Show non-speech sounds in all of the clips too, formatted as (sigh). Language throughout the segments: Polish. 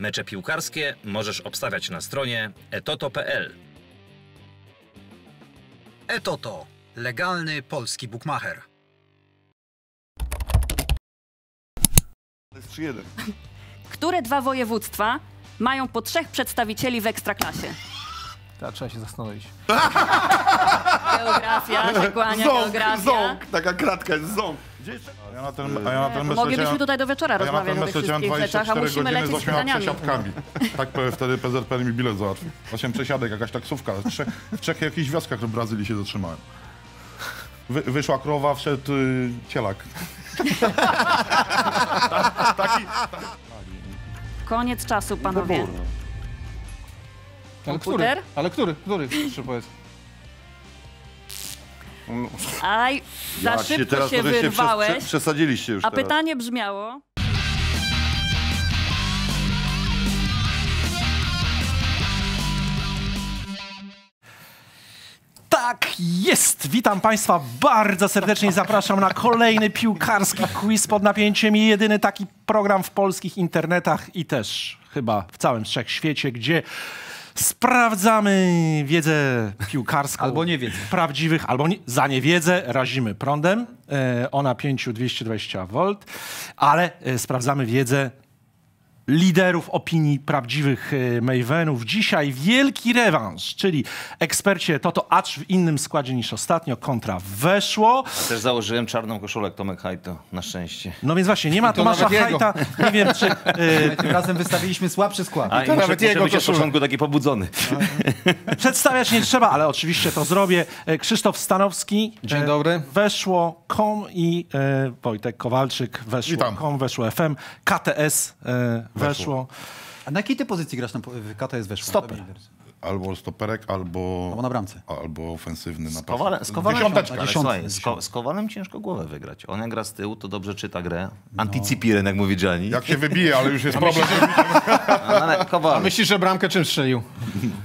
Mecze piłkarskie możesz obstawiać na stronie etoto.pl. Etoto. Legalny polski bukmacher. jest 3-1. Które dwa województwa mają po trzech przedstawicieli w ekstraklasie? Tak, trzeba się zastanowić. (laughs) Geografia, się kłania, Ząg, geografia. ząg, taka kratka jest? A ja na ten, a ja na ten mecz Moglibyśmy tutaj do wieczora ja na rozmawiać ten o tych wszystkich rzeczach, a 24 musimy godziny z lecieć z ośmioma pytaniami. przesiadkami. Tak wtedy PZPR mi bilet załatwił. Osiem przesiadek, jakaś taksówka. W trzech, w trzech jakichś wioskach w Brazylii się zatrzymałem. Wy, wyszła krowa, wszedł y, cielak. Taki, Koniec czasu, panowie. Ale który? Ale który? Który? Jeszcze powiedz. Aj, za Jak szybko teraz się to żeście wyrwałeś. Przes, przesadziliście już A teraz. pytanie brzmiało... Tak jest! Witam Państwa bardzo serdecznie i zapraszam na kolejny piłkarski quiz pod napięciem. Jedyny taki program w polskich internetach i też chyba w całym wszechświecie, gdzie sprawdzamy wiedzę piłkarską. Albo niewiedzę. Prawdziwych, albo nie, za niewiedzę razimy prądem e, o napięciu 220 V, ale e, sprawdzamy wiedzę liderów opinii prawdziwych e, Mavenów. Dzisiaj wielki rewanż, czyli ekspercie Toto, acz w innym składzie niż ostatnio, kontra weszło. Też założyłem czarną koszulę Tomek Hajto, na szczęście. No więc właśnie, nie ma Tomasza jego. Hajta. Nie wiem, czy... e, (laughs) Tym razem wystawiliśmy słabszy skład. A i muszę, nawet muszę jego być od początku taki pobudzony. (laughs) Przedstawiać nie trzeba, ale oczywiście to zrobię. E, Krzysztof Stanowski. Dzień dobry. Weszło kom i e, Wojtek Kowalczyk. Weszło Witam. kom, weszło FM. KTS e, weszło. A na jakiej ty pozycji grasz na w KTS weszło? Stoper. Albo stoperek, albo, Albo na bramce. albo ofensywny Z Kowalem, z Kowalem, z, ko, z Kowalem ciężko głowę wygrać. On jak gra z tyłu, to dobrze czyta grę. Antycipiren, jak mówi Gianni. Jak się wybije, ale już jest problem. No, ale Kowal, Myślisz, że bramkę czym strzelił?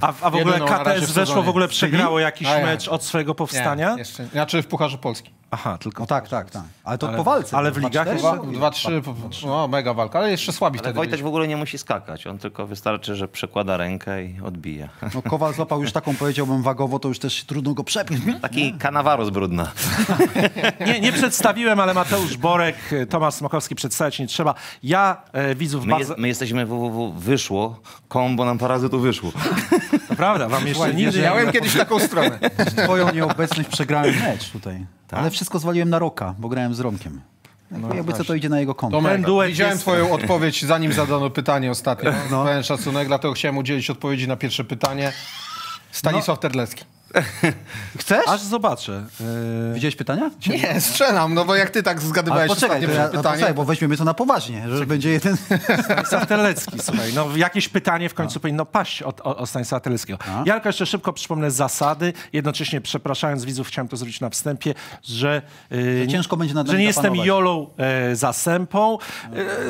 A, a w ogóle na KTS w weszło, w ogóle przegrało jakiś A ja. mecz od swojego powstania? Nie, jeszcze. Znaczy w Pucharze Polski. Aha, tylko. No tak, tak, tak. Ale to po walce. ale w ligach 2-4? jeszcze- 2-3, no mega walka, ale jeszcze słabi ale wtedy Wojtek byli. w ogóle nie musi skakać. On tylko wystarczy, że przekłada rękę i odbija. (laughs) No Kowal złapał już taką, powiedziałbym, wagowo, to już też trudno go przepiąć. (laughs) Taki kanawarus brudna. (laughs) Nie, nie przedstawiłem, ale Mateusz Borek, Tomasz Smokowski przedstawiać nie trzeba. Ja e, widzów My, bardzo... jest, my jesteśmy www wyszło, kombo nam parazytu wyszło. Prawda, wam jeszcze nigdy... Miałem kiedyś taką stronę. (laughs) Twoją nieobecność przegrałem mecz tutaj. Ale wszystko zwaliłem na Roka, bo grałem z Romkiem. No, jakby co to idzie na jego konto. Tomek, widziałem jest- twoją odpowiedź, zanim zadano pytanie ostatnio. No. Pełen szacunek, dlatego chciałem udzielić odpowiedzi na pierwsze pytanie. Stanisław Terlecki. (laughs) Chcesz? Aż zobaczę. E, Widziałeś pytania? Nie, strzelam, no bo jak ty tak Ale zgadywałeś poczekaj, ostatnie to ja, no, pytanie. poczekaj, bo weźmiemy to na poważnie, że będzie jeden... Stanisław (laughs) Telecki, słuchaj, no jakieś pytanie w końcu powinno paść od, o, o Stanisława Teleckiego. Ja tylko jeszcze szybko przypomnę zasady, jednocześnie przepraszając widzów, chciałem to zrobić na wstępie, że, e, ciężko będzie nad że nie jestem. Jolą e, Zasępą.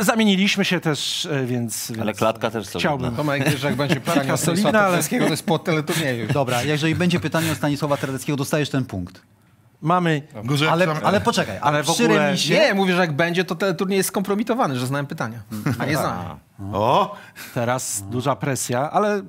E, zamieniliśmy się też, e, więc, Ale więc klatka też solidna. chciałbym. Tomek, wiesz, jak będzie (laughs) pytanie o Taka solidna, Stanisława ale- Terleckiego, to jest po teleturnieju. Dobra, jeżeli będzie pytanie o Stanisława Tereckiego, dostajesz ten punkt. Mamy Gorzej, Ale, ale poczekaj, ale w ogóle- remisie... Nie, mówię, że jak będzie, to teleturniej jest skompromitowany, że znałem pytania, a nie znałem. O! Teraz duża presja, ale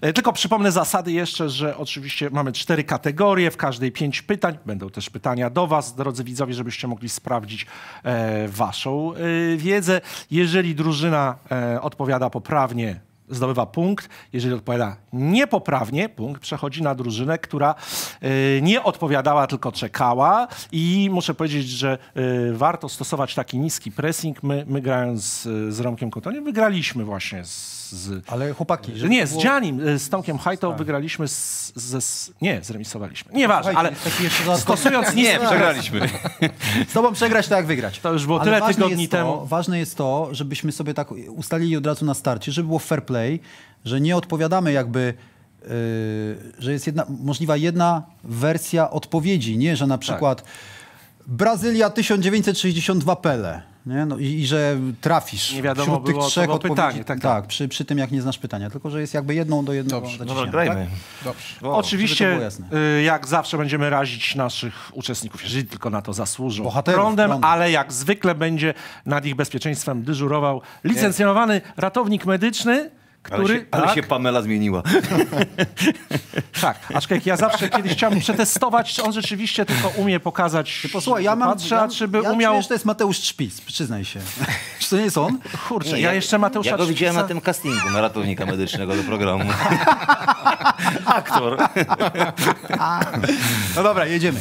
e, tylko przypomnę zasady jeszcze, że oczywiście mamy cztery kategorie, w każdej pięć pytań. Będą też pytania do was, drodzy widzowie, żebyście mogli sprawdzić e, waszą e, wiedzę. Jeżeli drużyna e, odpowiada poprawnie, zdobywa punkt. Jeżeli odpowiada niepoprawnie, punkt przechodzi na drużynę, która e, nie odpowiadała, tylko czekała. I muszę powiedzieć, że e, warto stosować taki niski pressing. My, my grając z, z Romkiem Kotoniem, wygraliśmy właśnie z... z Ale chłopaki... nie, to z było- Gianim, e, z Tomkiem Hajtą wygraliśmy z, z, z... Nie, zremisowaliśmy. Nieważne, ale stosując (laughs) Nie, przegraliśmy. Z tobą przegrać tak jak wygrać. To już było Ale tyle tygodni to, temu. Ważne jest to, żebyśmy sobie tak ustalili od razu na starcie, żeby było fair play, że nie odpowiadamy jakby, yy, że jest jedna, możliwa jedna wersja odpowiedzi, nie, że na przykład Brazylia 1962 Pele. Nie? No, i, I że trafisz Nie wiadomo wśród tych było, trzech było odpowiedzi. pytanie, tak, tak. przy, przy tym, jak nie znasz pytania. Tylko, że jest jakby jedną do jednego Dobrze. Dobra, zaciśnięte, grajmy. Dobrze. żeby to Oczywiście, y, jak zawsze będziemy razić naszych uczestników, jeżeli tylko na to zasłużą, Bohaterów, prądem, prądem. ale jak zwykle będzie nad ich bezpieczeństwem dyżurował licencjonowany ratownik medyczny, Ale, który... się, ale tak, się Pamela zmieniła. (laughs) tak, aczkolwiek ja zawsze kiedyś chciałbym przetestować, czy on rzeczywiście tylko umie pokazać, Posłuchaj, ja mam. patrzę, ja, a czy by ja umiał... czuję, że to jest Mateusz Szpic, przyznaj się. (laughs) czy to nie jest on? Kurczę, Nie, ja jeszcze Mateusza Ja go widziałem na tym castingu na ratownika medycznego do programu. (laughs) Aktor. No dobra, jedziemy.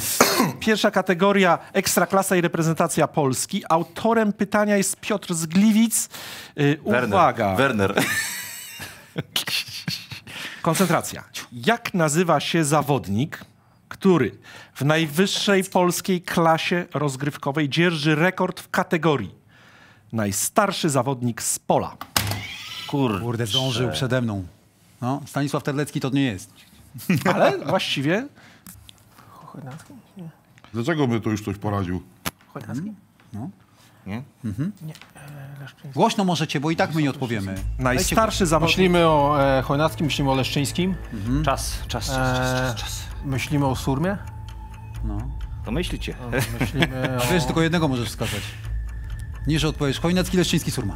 Pierwsza kategoria Ekstraklasa i reprezentacja Polski. Autorem pytania jest Piotr z Gliwic. Y, Uwaga, Werner. Koncentracja. Jak nazywa się zawodnik, który w najwyższej polskiej klasie rozgrywkowej dzierży rekord w kategorii najstarszy zawodnik z pola? Kur... Kurde, zdążył przede mną. No, Stanisław Terlecki to nie jest. (laughs) Ale właściwie Dlaczego by to już ktoś poradził? Nie? Głośno możecie, bo i tak my nie odpowiemy. najstarszy zawodnik... Myślimy o e, Chojnackim, myślimy o Leszczyńskim, Czas, czas, czas, e, czas, czas. myślimy o Surmie, To myślicie. myślimy (laughs) A o... wiesz, tylko jednego możesz wskazać. Nie, że odpowiesz. Chojnacki, Leszczyński, Surma.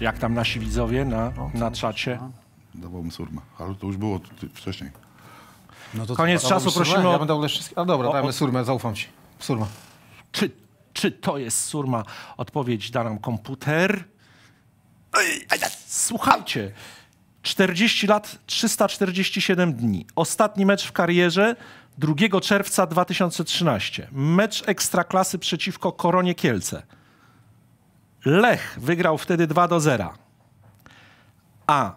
Jak tam nasi widzowie na, na czacie? Dawałbym surmę, ale to już było wcześniej. No to Koniec co? czasu, prosimy Ja o będę o Leszczyńskim. A dobra, O, dajmy o- Surmę, zaufam ci. Surma. Czy, czy to jest surma? Odpowiedź da nam komputer. Słuchajcie. 40 lat, 347 dni. Ostatni mecz w karierze 2 czerwca 2013. Mecz ekstraklasy przeciwko Koronie Kielce. Lech wygrał wtedy 2 do 0. A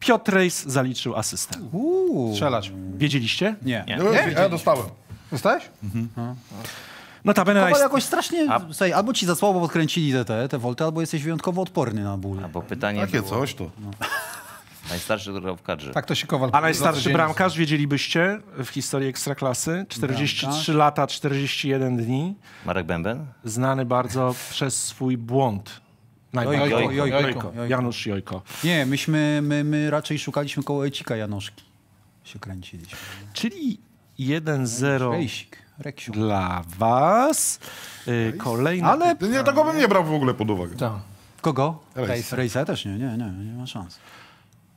Piotr Rejs zaliczył asystę. Uuu. Strzelać. Wiedzieliście? Nie. Nie. Ja dostałem. Dostałeś? Notabene Kowal jakoś strasznie, słuchaj, albo ci za słabo podkręcili te, te, te wolty, albo jesteś wyjątkowo odporny na ból. A bo pytanie Takie było, coś to. (laughs) najstarszy grał w kadrze. Tak to się Kowal... A najstarszy bramkarz, wiedzielibyście, w historii Ekstraklasy, 43 Bramkarz. lata, 41 dni, Marek Bęben? znany bardzo przez swój błąd. Jojko, jojko, Jojko. jojko. Janusz Jojko. Nie, myśmy, my, my raczej szukaliśmy koło Ecika Janoszki. Się kręciliśmy. Czyli 1-0 Rejsik, Reksiu. dla was. Y, Kolejna... Ale... Nie, tego bym nie brał w ogóle pod uwagę. Tak. Kogo? Rejs. Rejsa też nie, nie, nie, nie ma szans.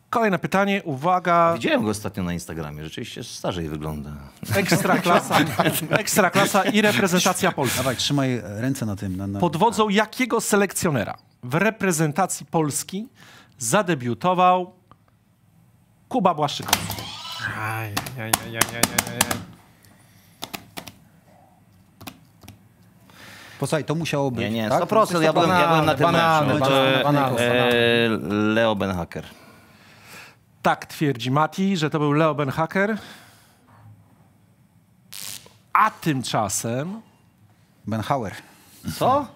Kolejne pytanie, uwaga. Widziałem go ostatnio na Instagramie. Rzeczywiście starzej wygląda. Ekstraklasa, (laughs) ekstraklasa i reprezentacja Polski. Dawaj, trzymaj ręce na tym. Na, na... Pod wodzą jakiego selekcjonera w reprezentacji Polski zadebiutował Kuba Błaszczykowski? Aj, aj, aj, aj, aj, aj, aj. Posłuchaj, to musiało być, Nie, nie, tak? 100%. Ja byłem, ja byłem na tym banalne, meczu. banalne, banalne, e, Leo Benhaker. Tak twierdzi Mati, że to był Leo Benhaker. A tymczasem Benhauer. Co?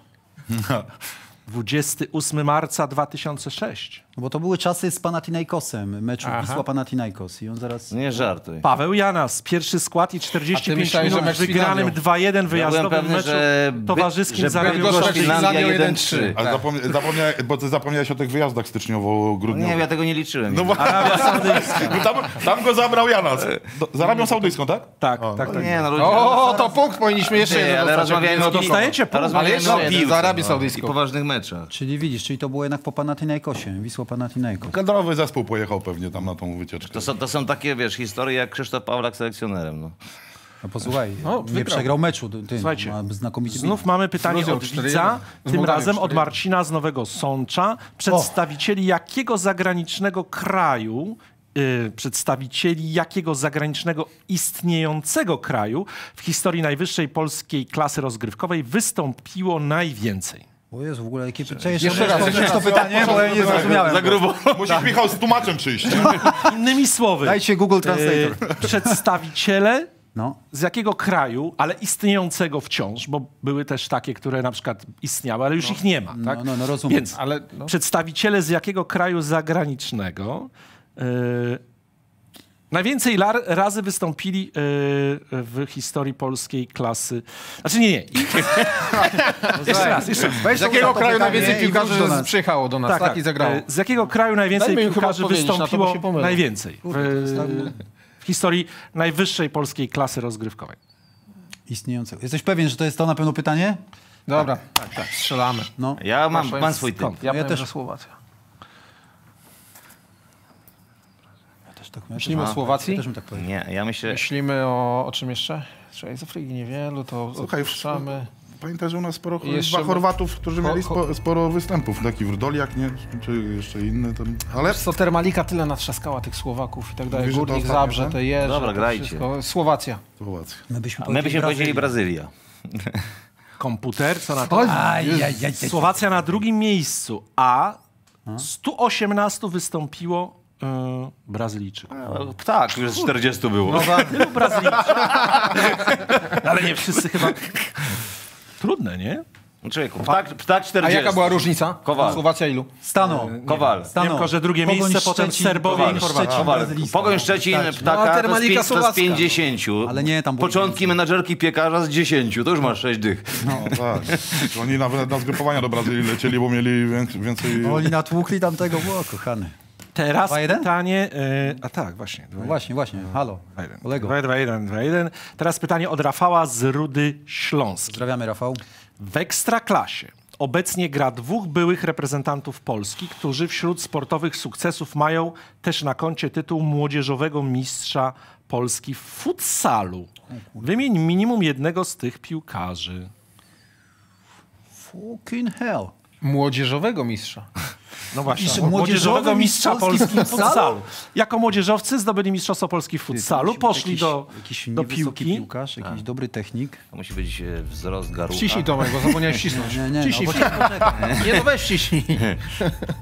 28 marca 2006. No bo to były czasy z Panathinaikosem, meczu Aha. Wisła Panathinaikos i on zaraz... Nie żartuj. Paweł Janas, pierwszy skład i 45 myślałeś, że minut w z wygranym Finlandią. 2-1 Ja byłem wyjazdowym pewny, meczu że by- towarzyskim że Bydgoszcz Finlandia Finlandia 1-3. 1-3. Ale Tak. zapomnia, zapomnia, bo ty zapomniałeś o tych wyjazdach styczniowo-grudniowych. Nie, ja tego nie liczyłem. No bo (laughs) tam, tam go zabrał Janas. Za Arabią Saudyjską, tak? Tak, tak, tak. nie, no ludzie. O, to punkt powinniśmy jeszcze Nie, jeden ale No o dostajecie punkt. Ale jeszcze o no, Saudyjską. I poważnych meczach. Czyli widzisz, czyli to było jednak po Panathinaikosie, Wisła Panathinaikos. Kadrowy zespół pojechał pewnie tam na tą wycieczkę. To są, to są takie, wiesz, historie jak Krzysztof Pawlak selekcjonerem. No. No posłuchaj, No, nie wygrał. przegrał meczu, ty, Słuchajcie, ma znakomity Znów mamy pytanie Rozdział od 4-1. widza, tym razem od 4-1. Marcina z Nowego Sącza. Przedstawicieli jakiego zagranicznego kraju, y, przedstawicieli jakiego zagranicznego istniejącego kraju w historii najwyższej polskiej klasy rozgrywkowej wystąpiło najwięcej? O Jezu, w ogóle jakie... Cześć, Jeszcze raz, jeszcze to pytanie, bo ja nie zrozumiałem. Za grubo. Musisz Michał z tłumaczem przyjść. (laughs) Innymi słowy, Dajcie Google Translator. y, przedstawiciele No, z jakiego kraju, ale istniejącego wciąż, bo były też takie, które na przykład istniały, ale już ich nie ma. Tak? no, no, no rozumiem. Więc Ale no. przedstawiciele z jakiego kraju zagranicznego yy, Najwięcej lar, razy wystąpili e, w historii polskiej klasy. Znaczy nie, nie. (laughs) jeszcze raz, jeszcze raz. Z jakiego kraju najwięcej piłkarzy przyjechało do nas, tak, i zagrało? E, Z jakiego kraju najwięcej piłkarzy na wystąpiło się pomylą. najwięcej w, w historii najwyższej polskiej klasy rozgrywkowej? Istniejącego. Jesteś pewien, że to jest to na pewno pytanie? Dobra, tak, tak, strzelamy. No. Ja mam, mam swój typ. Ja, Ja też. Słowacja. Ja też tak Myślimy o Słowacji? Ja też bym tak powiedział. Nie, ja myślę... Myślimy o, o czym jeszcze? Czekaj, z Afryki niewielu, to Słuchaj, odpuszczamy. Pamiętaj, że u nas sporo Jeszcze chyba ma- Chorwatów, którzy Cho- mieli spo, sporo występów, taki Wrdoliak, nie? Czy jeszcze inny ten. Ale Wiesz co, Termalika tyle natrzaskała tych Słowaków i tak dalej. Mówisz, Górnik ostatnio, Zabrze, tak? te Jeże, Dobra, grajcie. wszystko. Słowacja. Słowacja. My byśmy A my byśmy powiedzieli Brazylia. Brazylia. (laughs) Komputer, co na to? Słowacja na drugim miejscu, a 118 wystąpiło e, Brazylijczyków. Tak, już z 40 było. Tylu Brazylijczyków. (laughs) Ale nie wszyscy chyba... Trudne, nie? Człowieku, ptak, ptak 40. A jaka była różnica? Kowal. Słowacja ilu? Stano. Kowal. Stano. Tylko, że drugie Pogoń miejsce, potem Szczecin, Serbowie i Pogoń Chorwacja. Szczecin, Kowal. Pogoń Szczecin, Wystarczy. ptaka, No, to, z Termalika pięć, to z Słowacka. 50. Ale nie, tam było Początki więcej. menadżerki piekarza z 10. To już masz 6 dych. No (laughs) tak. Oni nawet na zgrupowania do Brazylii lecieli, bo mieli więcej. Oni natłukli tamtego, o kochany. Teraz 2-1? pytanie... E, a tak, właśnie. No właśnie, właśnie, halo. Kolego. 2-1, 2-1. Teraz pytanie od Rafała z Rudy Śląskiej. Pozdrawiamy, Rafał. W Ekstraklasie obecnie gra dwóch byłych reprezentantów Polski, którzy wśród sportowych sukcesów mają też na koncie tytuł młodzieżowego mistrza Polski w futsalu. Wymień minimum jednego z tych piłkarzy. Fucking hell. Młodzieżowego mistrza. (laughs) No właśnie, młodzieżowego młodzieżowy mistrza mistrz Polski w futsalu? futsalu. Jako młodzieżowcy zdobyli mistrzostwo Polski w futsalu, poszli jakiś, do, jakiś do piłki. piłkarz, jakiś dobry technik. To musi być e, wzrost garucha. Wciśnij Tomek, bo zapomniałeś wcisnąć. (laughs) Nie, nie, Wciśnij, no. (laughs) Nie, no weź wciśnij. (laughs)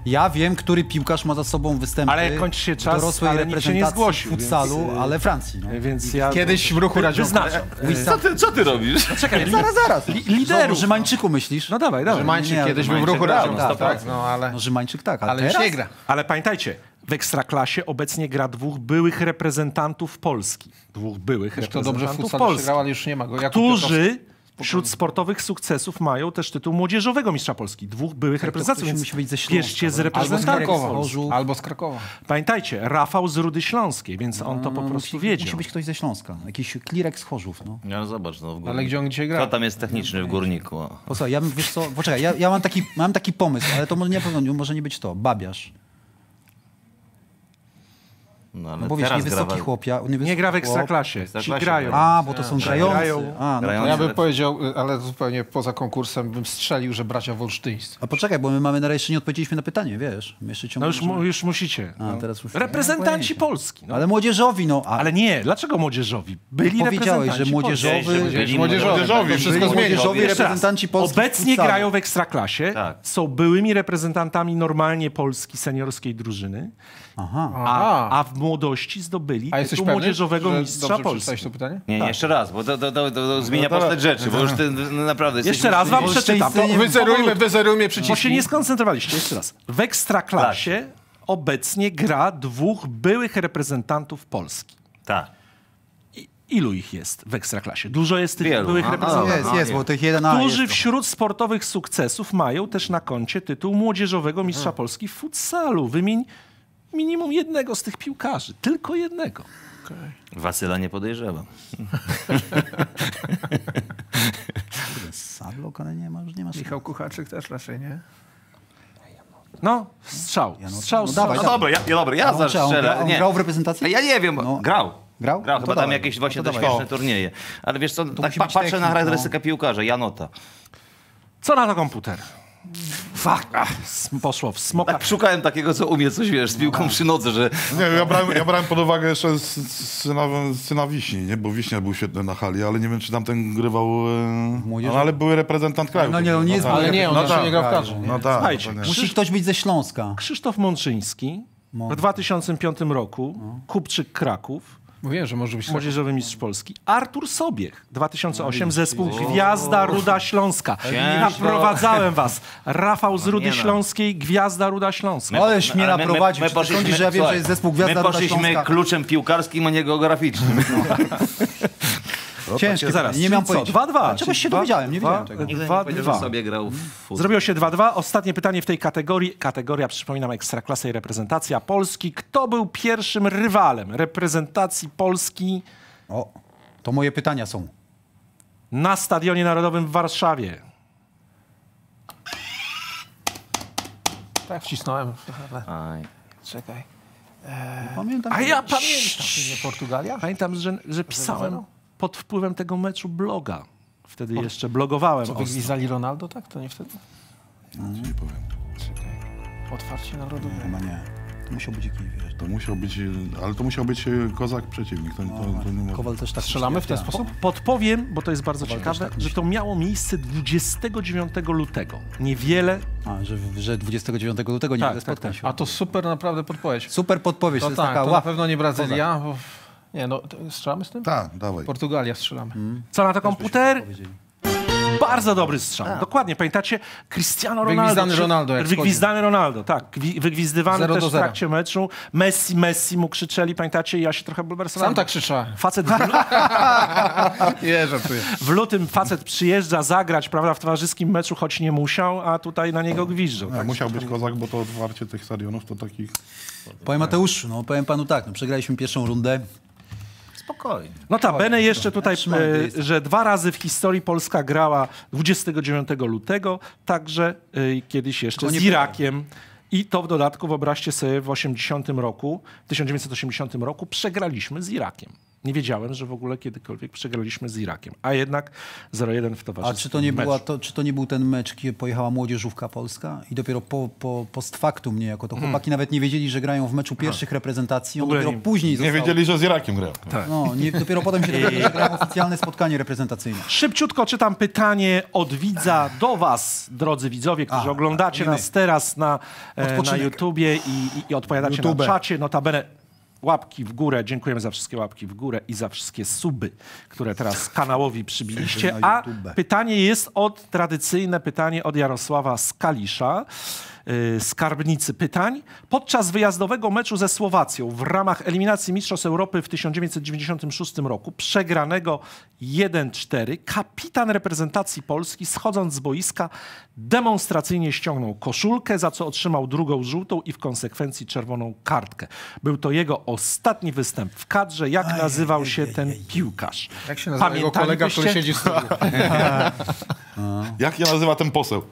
Ja wiem, który piłkarz ma za sobą występy Ale kończy się czas, dorosłej ale się nie reprezentacji zgłosił, w futsalu, więc, y, ale Francji. No. Więc ja Kiedyś w ruchu Radziągu. wyznaczam. Co ty, co ty robisz? Czekaj, li, Zaraz, zaraz. li, liderów. O Rzymańczyku myślisz? No dawaj, dawaj. Rzymańczyk kiedyś był w ruchu grał, Radziągu. no, Tak, 100%. no ale, Tak, ale, teraz? gra. Ale pamiętajcie, w Ekstraklasie obecnie gra dwóch byłych reprezentantów Polski. Dwóch byłych To dobrze w reprezentantów futsalu Polski, przegrał, ale już nie ma go. Którzy wśród sportowych sukcesów mają też tytuł młodzieżowego mistrza Polski. Dwóch byłych reprezentantów, ktoś więc musi być ze Śląska, z z Albo z reprezentantów Krakowa. Albo z Krakowa. Pamiętajcie, Rafał z Rudy Śląskiej, więc on to po No, prostu musi, wiedział. Musi być ktoś ze Śląska. Jakiś klirek z Chorzów. No. No zobacz, no w górniku. Ale gdzie on dzisiaj gra? Kto tam jest techniczny w górniku? O. Posłuchaj, ja bym, wiesz co, poczekaj, ja, ja mam, taki, mam taki pomysł, ale to może nie, pewno, może nie być to. Babiarz. No, ale No bo wiesz, teraz niewysoki gra chłopia. Niewysoki Nie gra w chłop. Ekstraklasie. Ci Ekstraklasie grają. gra. A, bo to są grający. Grają- A, no. grają- No ja bym powiedział, ale zupełnie poza konkursem, bym strzelił, że bracia wolsztyńscy. A poczekaj, bo my mamy na jeszcze nie odpowiedzieliśmy na pytanie, wiesz. My jeszcze No ciągle już, mu- już musicie. A, No. teraz już- Reprezentanci Polski. No. Ale młodzieżowi, no. A, Ale nie, dlaczego młodzieżowi? Byli Powiedziałeś, reprezentanci że młodzieżowy-. Byli Młodzieżowi. Młodzieżowi. To wszystko młodzieżowi reprezentanci Polski. Obecnie grają w Ekstraklasie, Tak. są byłymi reprezentantami normalnie Polski seniorskiej drużyny, Aha. a, a w młodości zdobyli A tytuł pewny, młodzieżowego że mistrza Polski. to pytanie? Nie, nie, jeszcze raz, bo to, to, to, to, to zmienia to- postać rzeczy, bo już ty no, naprawdę. Jeszcze raz wam przeczytam. Wyzerujmy, wyzerujmy Bo się nie skoncentrowaliście. Jeszcze raz. W Ekstraklasie obecnie gra dwóch byłych reprezentantów Polski. Tak. I, ilu ich jest w Ekstraklasie? Dużo jest tych Wielu. byłych a, reprezentantów. Jest, A, jest, nie. bo tych jeden A którzy jest. wśród sportowych sukcesów mają też na koncie tytuł młodzieżowego mistrza Polski w futsalu. Wymień minimum jednego z tych piłkarzy. Tylko jednego. Wasyla nie podejrzewam. Sadlok, ale nie ma, już nie ma Michał Kucharczyk też raczej, nie? No, strzał. no Strzał, no strzał. dawaj, No dobra, ja, ja, dobra, ja on, on, zastrzelę. gra, on nie. grał w reprezentacji? Ja nie wiem, No. grał. Grał? Grał, No chyba tam dawaj. jakieś właśnie No śmieszne turnieje. Ale wiesz co, tak patrzę na technik, charakterystykę no. piłkarza, Janota. Co na to komputer? Fuck. Ach, poszło w smoka. Tak szukałem takiego, co umie coś, wiesz, z piłką przy nodze, że Nie, ja brałem, ja brałem pod uwagę jeszcze syna, syna Wiśni, nie? bo Wiśnia był świetny na hali, ale nie wiem, czy tamten grywał, e, no, ale były reprezentant kraju. No nie, on nie jest tak. Ale nie, on no jeszcze tak, nie grał w tak, kadrze. No tak, Słuchajcie, nie. Musi ktoś być ze Śląska. Krzysztof Mączyński w 2005 roku, Kupczyk Kraków, Mówiłem, że może być tak. młodzieżowy mistrz Polski. Artur Sobiech, 2008, zespół Gwiazda Ruda Śląska. Naprowadzałem was. Rafał z Rudy nie no. Śląskiej, Gwiazda Ruda Śląska. Aleś mnie Ale my- my- naprowadził. my ty poszliśmy- sądzisz, że ja wiem, że jest zespół Gwiazda My Ruda poszliśmy Śląska? kluczem piłkarskim, a nie geograficznym. (laughs) (laughs) Ciężkie, Zaraz, nie miałem pojęcia. 2-2. A Czegoś się Dwa- dowiedziałem, nie dwa- wiedziałem tego. Nigdy nie Dwa, powiedział, dwa. że sobie grał w. Zrobiło się 2-2. Ostatnie pytanie w tej kategorii. Kategoria, przypominam, Ekstraklasa i reprezentacja Polski. Kto był pierwszym rywalem reprezentacji Polski O, to moje pytania są. na Stadionie Narodowym w Warszawie? Tak, wcisnąłem. Aj. Czekaj. Pamiętam. A ja pamiętam. Portugalia? Pamiętam, że, że pisałem pod wpływem tego meczu bloga. Wtedy jeszcze blogowałem. Co ostro. wygwizdali Ronaldo, tak? To nie wtedy? Nie powiem. Otwarcie narodowe. Chyba nie. To musiał być jakiś, wiesz. To musiał być, ale to musiał być e, kozak przeciwnik. To, to, to nie może. Kowal też tak Strzelamy w ten ja. sposób? Podpowiem, bo to jest bardzo ciekawe, tak że to miało miejsce 29 lutego. Niewiele. A, że, że 29 lutego nie Tak, będę tak, tak. się. A to super naprawdę podpowiedź. Super podpowiedź, to, To jest tak, taka to na łap. pewno nie Brazylia. Bo... Nie, no, strzelamy z tym? Tak, dawaj. Portugalia strzelamy. Co na to komputer? Bardzo dobry strzał. Dokładnie, pamiętacie? Cristiano Ronaldo. Wygwizdany Czy- Ronaldo, jak Wygwizdany Ronaldo, tak. Gwi- Wygwizdywany też w trakcie meczu. Messi, Messi mu krzyczeli, pamiętacie? Ja się trochę bulwersowałem. Sam tak krzyczałem. Facet w, (laughs) Nie, żartuję. w lutym facet przyjeżdża zagrać, prawda, w towarzyskim meczu, choć nie musiał, a tutaj na niego gwiżdżą. Tak, Tak. musiał być kozak, bo to otwarcie tych stadionów to takich... Powiem Mateuszu, no powiem panu tak, no, przegraliśmy pierwszą rundę. Spokojnie. Notabene jeszcze tutaj, e, że dwa razy w historii Polska grała 29 lutego, także e, kiedyś jeszcze z Irakiem. I to w dodatku wyobraźcie sobie w 80 roku, w 1980 roku przegraliśmy z Irakiem. Nie wiedziałem, że w ogóle kiedykolwiek przegraliśmy z Irakiem. A jednak 0-1 w A towarzystwie. czy to, nie była, to, czy to nie był ten mecz, kiedy pojechała młodzieżówka polska i dopiero po, po, post factum niejako, to chłopaki nawet nie wiedzieli, że grają w meczu pierwszych reprezentacji, on dopiero nie- później Nie został. wiedzieli, że z Irakiem grają. No, nie, dopiero potem się dowiedzieli, że grają oficjalne spotkanie reprezentacyjne. Szybciutko czytam pytanie od widza do was, drodzy widzowie, którzy A, oglądacie my. nas teraz na, e, na. YouTubie i, i, i odpowiadacie YouTube. na czacie. Notabene łapki w górę. Dziękujemy za wszystkie łapki w górę i za wszystkie suby, które teraz kanałowi przybiliście. A pytanie jest od, tradycyjne pytanie od Jarosława Skalisza. Y, Skarbnicy pytań. Podczas wyjazdowego meczu ze Słowacją w ramach eliminacji Mistrzostw Europy w 1996 roku, przegranego 1-4, kapitan reprezentacji Polski schodząc z boiska demonstracyjnie ściągnął koszulkę, za co otrzymał drugą żółtą i w konsekwencji czerwoną kartkę. Był to jego ostatni występ w kadrze. Jak nazywał się ten piłkarz? Jak się nazywa jego kolega, który siedzi tyłu? (laughs) Jak się nazywa ten poseł?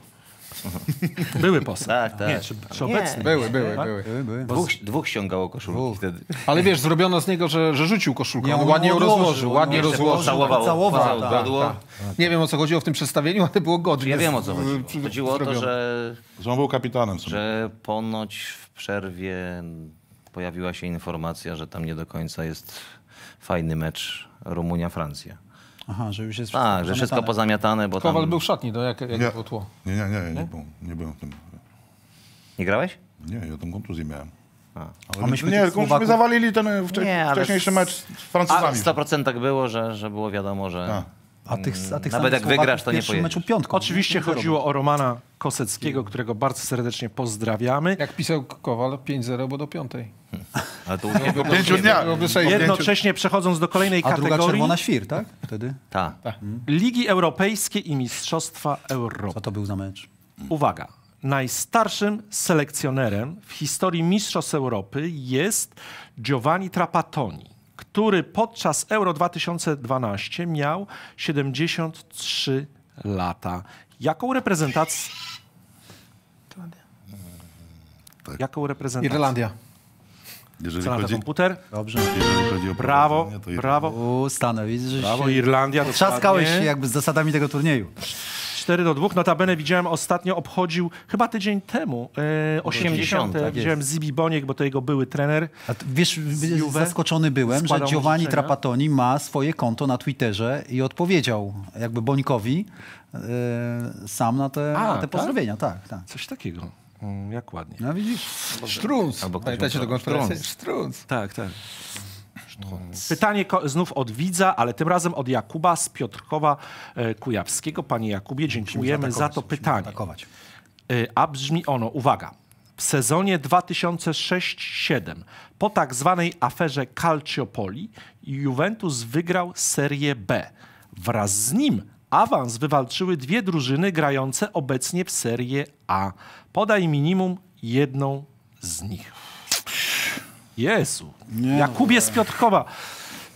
(laughs) Były poseł. Tak, tak. Nie, czy, czy Nie. obecny? Były, były, były. Były, były. Dwóch, dwóch ściągało koszulki wtedy. Ale wiesz, zrobiono z niego, że, że rzucił koszulkę. Nie, on ładnie ją rozłożył, ładnie rozłożył. pocałował. Całował, Pocałował tak, godło. Nie wiem o co chodziło w tym przedstawieniu, ale było godne. Ja wiem o co chodziło. Chodziło o to, że, Że on był kapitanem. sobie. że ponoć w przerwie pojawiła się informacja, że tam nie do końca jest fajny mecz Rumunia-Francja. Aha, że już jest Tak, że wszystko zamiatane. pozamiatane, bo Kowal tam... był w szatni, to jak, jak Nie. było tło? Nie, nie, nie, nie, byłem, nie byłem w tym. Nie grałeś? Nie, ja tam kontuzję miałem. A. Ale A myśmy nie, tylko myśmy zawalili ten e, wcze- Nie, ale wcześniejszy mecz z A Francuzami. w 100% tak było, że, że było wiadomo, że... Tak. A tych, a tych Nawet samych jak wygrasz, to nie pojedziesz. meczu piątką. Oczywiście chodziło o Romana Koseckiego, którego bardzo serdecznie pozdrawiamy. Jak pisał Kowal, 5-0, bo do piątej. Ale to. Po (laughs) pięciu sześć. Jednocześnie przechodząc do kolejnej A druga kategorii czerwona świr, tak? Wtedy? Tak. Ligi Europejskie i Mistrzostwa Europy. Co to był za mecz? Uwaga. Najstarszym selekcjonerem w historii Mistrzostw Europy jest Giovanni Trapattoni, który podczas Euro 2012 miał 73 lata. Jaką reprezentację... Jaką reprezentację? Irlandia. Jeżeli Co na to chodzi, komputer? Dobrze. jeżeli chodzi o to brawo, U, Stanę, widzę, że brawo. się... Irlandia Trzaskałeś się jakby z zasadami tego turnieju. 4 do 2. Notabene widziałem ostatnio, obchodził chyba tydzień temu, e, 80. tak jest. widziałem Zibi Boniek, bo to jego były trener. A wiesz, Juve zaskoczony byłem, że składał Giovanni życzenia. Trapattoni ma swoje konto na Twitterze i odpowiedział jakby Bońkowi e, sam na te, A, na te tak? pozdrowienia. Tak, tak. Coś takiego. Mm, jak ładnie. No widzisz. Sztrunc. Pamiętacie powiedział, konferencję? Sztrunc. Tak, tak. Pytanie znów od widza, ale tym razem od Jakuba z Piotrkowa e, Kujawskiego. Panie Jakubie, dziękujemy za to pytanie. Atakować. Y, A brzmi ono, uwaga, w sezonie 2006-2007 po tak zwanej aferze Calciopoli Juventus wygrał Serię B. Wraz z nim awans wywalczyły dwie drużyny grające obecnie w Serię A. Podaj minimum jedną z nich. Jezu, Jakubie z Piotrkowa.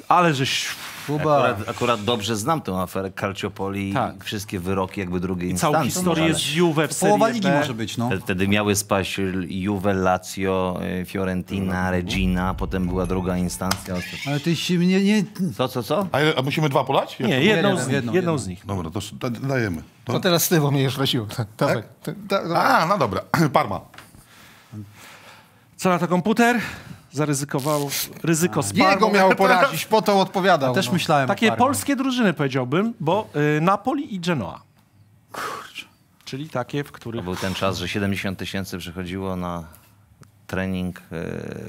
Ale żeś... Kuba, Akurat, akurat dobrze znam tę aferę Calciopoli Tak. i wszystkie wyroki jakby drugiej I całą instancji. historię ale z Juve w połowa ligi może być, no. wtedy- miały spaść Juve, Lazio, y, Fiorentina, Regina, potem była druga instancja. Ale ty się nie... nie... Co, co, co? A, a musimy dwa podać? Nie, jedną, Jedną, z nich, jedną, jedną z nich. Dobra, to da, dajemy. To... To teraz ty, bo mnie już raziło. Tak? A, no dobra. (clears throat) Parma. Co na to komputer? Zaryzykował ryzyko z Jego miał (laughs) porazić, po to odpowiadał. Też no. myślałem Takie polskie drużyny powiedziałbym, bo y, Napoli i Genoa. Czyli takie, w To których... był ten czas, że 70 tysięcy przychodziło na trening y,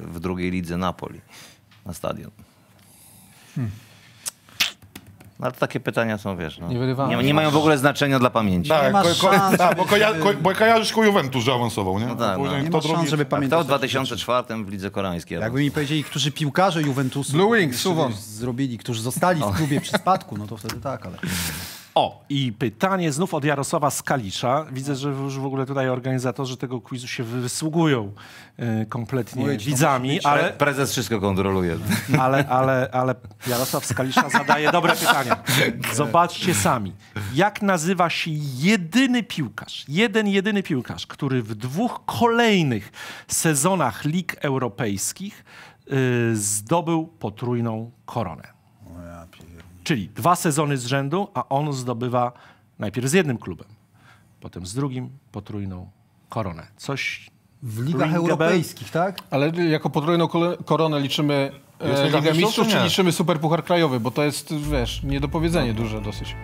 w drugiej lidze Napoli na stadion. No, ale takie pytania są, wiesz, no, Nie nie, nie mają w ogóle znaczenia dla pamięci. Tak, ko, ko, szans, tak, bo, koja, ko, bo kojarzysz ko Juventus, że awansował, nie? No tak, no. Nie ma szans, drugi- żeby A kto w pamiętać. 2004 w lidze koreańskiej? Jakby mi powiedzieli, którzy piłkarze Juventusu Blue Wings, Suwon. zrobili, którzy zostali w klubie przy spadku, no to wtedy tak, ale... O, i pytanie znów od Jarosława Skalisza. Widzę, że już w ogóle tutaj organizatorzy tego quizu się wysługują y, kompletnie Mówię widzami, ale, Prezes wszystko kontroluje. (laughs) ale, ale, ale Jarosław Skalisza zadaje dobre pytania. Zobaczcie sami. Jak nazywa się jedyny piłkarz, jeden jedyny piłkarz, który w dwóch kolejnych sezonach lig europejskich y, zdobył potrójną koronę? Czyli dwa sezony z rzędu, a on zdobywa najpierw z jednym klubem, potem z drugim potrójną koronę. Coś W ligach europejskich, tak? Ale jako podwójną kole- koronę liczymy Jest e, Liga Ligę Mistrzów, czy liczymy Superpuchar Krajowy? Bo to jest, wiesz, niedopowiedzenie duże dosyć.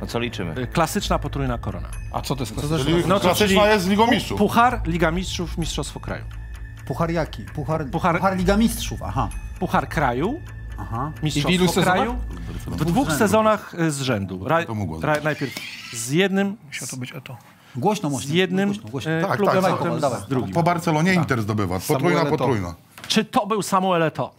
No co liczymy? e, klasyczna potrójna korona. A co to jest? Czyli No to klasyczna czyli- jest z Ligą Mistrzów. Puchar, Liga Mistrzów, Mistrzostwo Kraju. Puchar jaki? Puchar, Puchar- Puchar... Liga Mistrzów, aha. Puchar Kraju, aha. I w ilu? Kraju. W dwóch sezonach e, z rzędu. Ra, To mogło ra, najpierw z jednym, to być eto. Głośno z można. jednym Głośno, głośno. e, Tak, klubem, tak, a tak. potem z drugim. Po Barcelonie Inter zdobywa. Potrójna, potrójna. Czy to był Samuel Eto'o?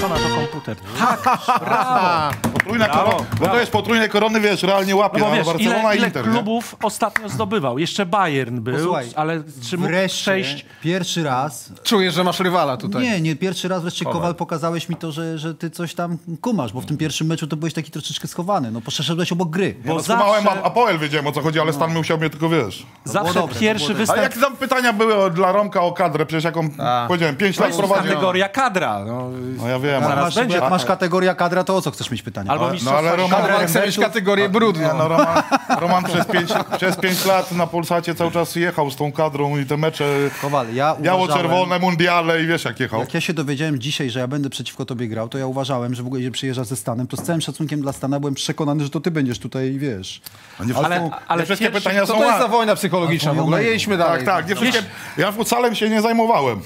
Co na to komputer? Tak, (laughs) brawo! Potrójna Brawo, korona. Bo to jest potrójnej korony, wiesz, realnie łapie. No bo a wiesz, Barcelona ile, i ile Inter, nie? klubów ostatnio zdobywał? Jeszcze Bayern był, Posłuchaj, ale czy mógł przejść... pierwszy raz... Czujesz, że masz rywala tutaj. Nie, nie, pierwszy raz wreszcie Kowal pokazałeś mi to, że, że ty coś tam kumasz, bo w tym pierwszym meczu to byłeś taki troszeczkę schowany, no przeszedłeś obok gry. Bo no, małem zawsze- Apoel, wiedziałem o co chodzi, ale Stan musiał mnie tylko, wiesz. Zawsze dobre, to pierwszy było A występ jakie tam pytania były dla Romka o kadrę? Przecież jaką, powiedziałem, 5 lat to jest prowadził. kategoria kadra. No, No ja wiem, masz, będzie. jak masz kategoria kadra, to o co chcesz mieć pytanie? Albo no, mistrzostwa ale Roman-. Kowal chce mieć kategorię Nie, brudną. no Roman, Roman przez, pięć, przez pięć lat na Polsacie cały czas jechał z tą kadrą i te mecze Kowal, ja biało-czerwone, mundiale i wiesz jak jechał. jak ja się dowiedziałem dzisiaj, że ja będę przeciwko tobie grał, to ja uważałem, że w ogóle jeżeli przyjeżdżasz ze Stanem, to z całym szacunkiem dla Stana byłem przekonany, że to ty będziesz tutaj, wiesz. A nie, Ale- ale, ale nie wszystkie pierwszy- pytania są to jest za ładne. wojna psychologiczna w ogóle? Jedźmy dalej. Tak, tak, nie wszystkie... Ja fucsalem się nie zajmowałem.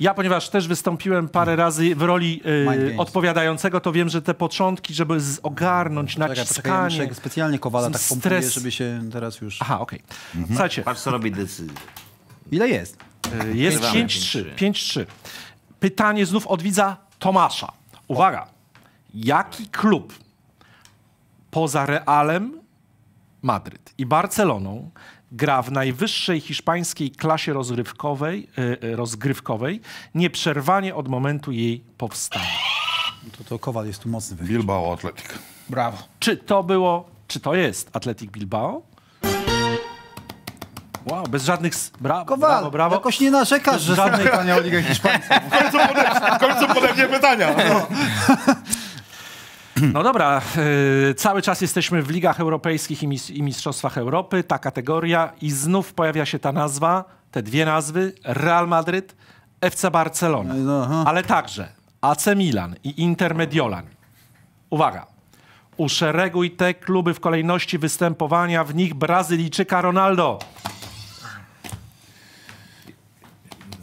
Ja, ponieważ też wystąpiłem parę razy w roli y, odpowiadającego, to wiem, że te początki, żeby ogarnąć Czekaj, poczekaj, ja naciskanie... specjalnie Kowala tak Stres. żeby się teraz już... Aha, okej. Słuchajcie, Patrz co robi decyzja. Ile jest? y, jest Gramy 5-3. 5-3. Pytanie znów od widza Tomasza. Uwaga. Jaki klub poza Realem Madryt i Barceloną gra w najwyższej hiszpańskiej klasie rozgrywkowej, y, y, rozgrywkowej nieprzerwanie od momentu jej powstania? To, to Kowal jest tu mocny. wyjście. Bilbao Athletic. Brawo. Czy to było, czy to jest Athletic Bilbao? Wow, bez żadnych... Brawo, Kowal, brawo, brawo. jakoś nie narzekasz, że Żadnej- Żadnej... pytania o Ligę Hiszpańską. W końcu mnie pytania. No. (laughs) No dobra, yy, cały czas jesteśmy w ligach europejskich i, mis- i mistrzostwach Europy, ta kategoria i znów pojawia się ta nazwa, te dwie nazwy, Real Madryt, FC Barcelona, No, aha. ale także AC Milan i Inter Mediolan. Uwaga, uszereguj te kluby w kolejności występowania w nich Brazylijczyka Ronaldo.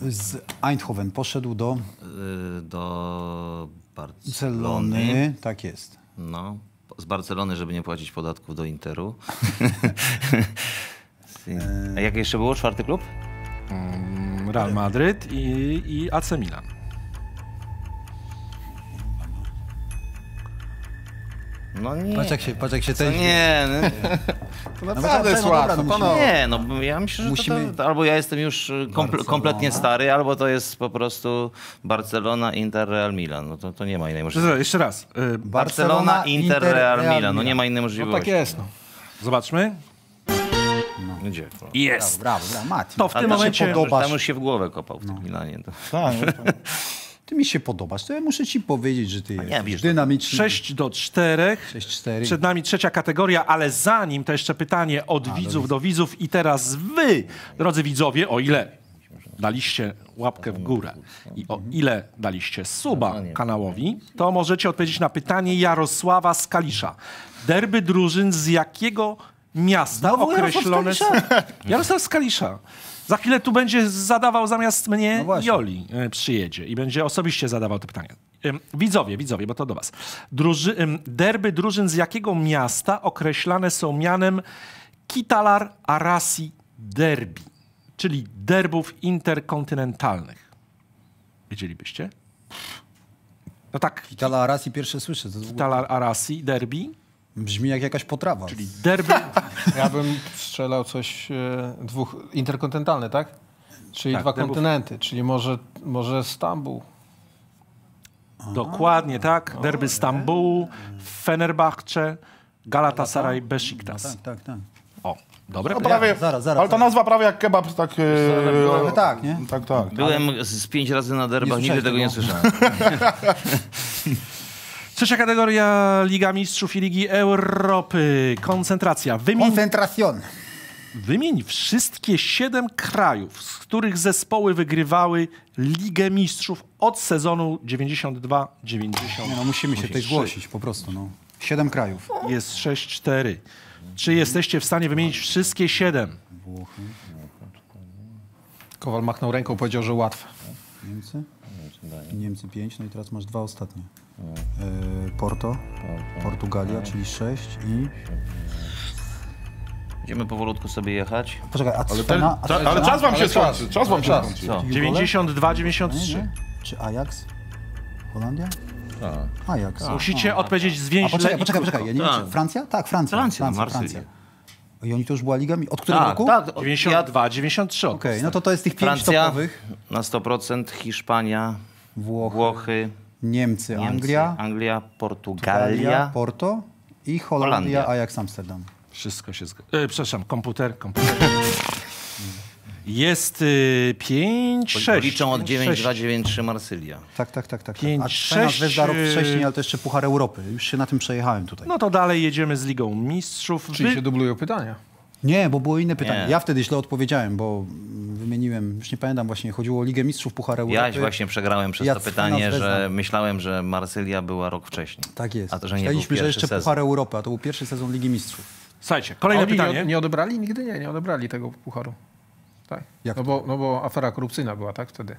Z Eindhoven poszedł do Y, Do Barcelony. Celony. Tak jest. No, z Barcelony, żeby nie płacić podatków do Interu. (laughs) A jak jeszcze było? Czwarty klub? Real Madryt i, i AC Milan. No nie. Patrz jak się, patrz jak się To ten... nie, no, (laughs) To No naprawdę jest no dobra, łatwe, no nie, no bo ja myślę, że Musimy- to, to albo ja jestem już y, komple, kompletnie stary, albo to jest po prostu Barcelona, Inter, Real Milan. No to, to nie ma innej możliwości. Jeszcze raz. y, Barcelona, Inter, Real Milan. No nie ma innej No możliwości. tak jest, no. Zobaczmy. Gdzie? No. Jest. Brawo, brawo, Mati. To w tym tam momencie... Tam już się w głowę kopał w tym Milanie. To. Tak, no, (laughs) tak. Ty mi się podobasz, to ja muszę ci powiedzieć, że ty nie, jesteś wiesz, dynamiczny. 6 do 4. 6-4. Przed nami trzecia kategoria, ale zanim to jeszcze pytanie od widzów do widzów i teraz wy, drodzy widzowie, o ile daliście łapkę w górę i o ile daliście suba kanałowi, to możecie odpowiedzieć na pytanie Jarosława Skalisza. Derby drużyn z jakiego miasta Znowu Jarosław określone są... (laughs) Jarosław Skalisza. Za chwilę tu będzie zadawał zamiast mnie No. Joli e, przyjedzie i będzie osobiście zadawał te pytania. Widzowie, widzowie, bo to do was. Druży, derby drużyn z jakiego miasta określane są mianem Kitalar Arasi Derby, czyli derbów interkontynentalnych. Wiedzielibyście? No tak, Itala Arasi pierwsze słyszę. Kitalar Arasi Derby, brzmi jak jakaś potrawa. czyli derby... (laughs) Ja bym strzelał coś e, dwóch... Interkontynentalne, tak? Czyli Tak, dwa derbów. kontynenty, czyli może, może Stambuł. Dokładnie tak. Derby Stambułu, Fenerbahce, Galatasaray, Besiktas. Tak, tak, tak. O, dobre No prawie, zaraz, zaraz, ale ta zaraz. nazwa prawie jak kebab, tak... e, Trochę tak, nie? Tak, tak. Byłem z, pięć razy na derbach, nigdy tego nie słyszałem. (laughs) Trzecia kategoria Liga Mistrzów i Ligi Europy. Koncentracja. Wymień, Koncentracion. wymień wszystkie siedem krajów, z których zespoły wygrywały Ligę Mistrzów od sezonu 92-90. Nie, no musimy się tutaj zgłosić po prostu, no. Siedem krajów. Jest 6-4. Czy jesteście w stanie wymienić wszystkie siedem? Kowal machnął ręką, powiedział, że łatwe. Niemcy? Niemcy 5, no i teraz masz dwa ostatnie. E, Porto, Portugalia, czyli 6 i... Będziemy powolutku sobie jechać. Poczekaj, a Ale, ten, Cfena? a ale czas wam się skończy. Czas wam się skończy. Co? 92-93. Czy Ajax? Holandia? Ajax. Musicie odpowiedzieć A zwięźle poczekaj, i poczekaj, krótko. poczekaj. Ja nie wiem, Tak. czy Francja? Tak, Francja. Francja, Marsylia. I oni to już była Liga Mi- Od którego Tak, roku? tak. 92-93. Okej, no to to jest tych pięć Francja topowych. na 100%, Hiszpania, Włochy, Włochy, Niemcy, Niemcy, Anglia, Anglia Portugalia, Portugalia. Porto i Holandia, Holandia. Ajax Amsterdam. Wszystko się zgadza. E, przepraszam, komputer, komputer. (laughs) Jest y, 5, 6. Liczą od 9, 2, 9, 3 Marsylia. Tak, tak, tak. tak. Pięć, A Cfena sześć, Zvezda rok yy, wcześniej, ale to jeszcze Puchar Europy. Już się na tym przejechałem tutaj. No to dalej jedziemy z Ligą Mistrzów. Czyli Wy... się dublują pytania. Nie, bo było inne pytanie. Nie. Ja wtedy źle odpowiedziałem, bo wymieniłem, już nie pamiętam właśnie, chodziło o Ligę Mistrzów Puchar Europy. Ja właśnie przegrałem przez Ja to pytanie, że myślałem, że Marsylia była rok wcześniej. Tak jest. A to, że nie był Myśleliśmy, że jeszcze sezon. Puchar Europy, a to był pierwszy sezon Ligi Mistrzów. Słuchajcie, kolejne oni pytanie. nie, nie odebrali? Nigdy nie, nie odebrali tego pucharu. Tak. Jak no, bo, no bo afera korupcyjna była, tak, wtedy.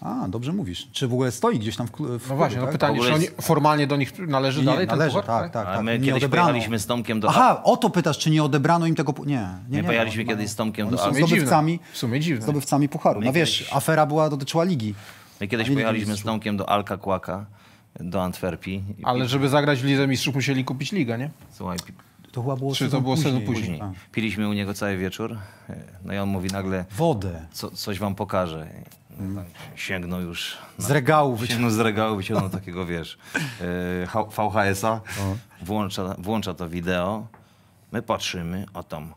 A, dobrze mówisz. Czy w ogóle stoi gdzieś tam w, w No klubie, właśnie, no tak? pytanie, czy oni formalnie do nich należy Nie, dalej ten należy, puchar? tak, tak. A tak. my nie kiedyś odebrano. pojechaliśmy z Tomkiem do... Aha, o to pytasz, czy nie odebrano im tego... pu- Nie, nie, My nie. pojechaliśmy Oni kiedyś z Tomkiem do... sumie zdobywcami, dziwne. W sumie dziwne. zdobywcami Pucharu. No My wiesz, kiedyś- afera była, dotyczyła Ligi. My kiedyś nie pojechaliśmy z. Tomkiem do Alka Kłaka, do Antwerpii. I Ale żeby zagrać w Lidze Mistrzów musieli kupić ligę, nie? Słuchaj, To chyba było Czy to było sezon później. później? Piliśmy u niego cały wieczór. No i on mówi nagle, Wodę. co, coś wam pokażę. Sięgnął już Z regału wyciągnął. Z regału, wyciągnął takiego, wiesz, e, VHS-a, włącza, włącza to wideo, my patrzymy, a tam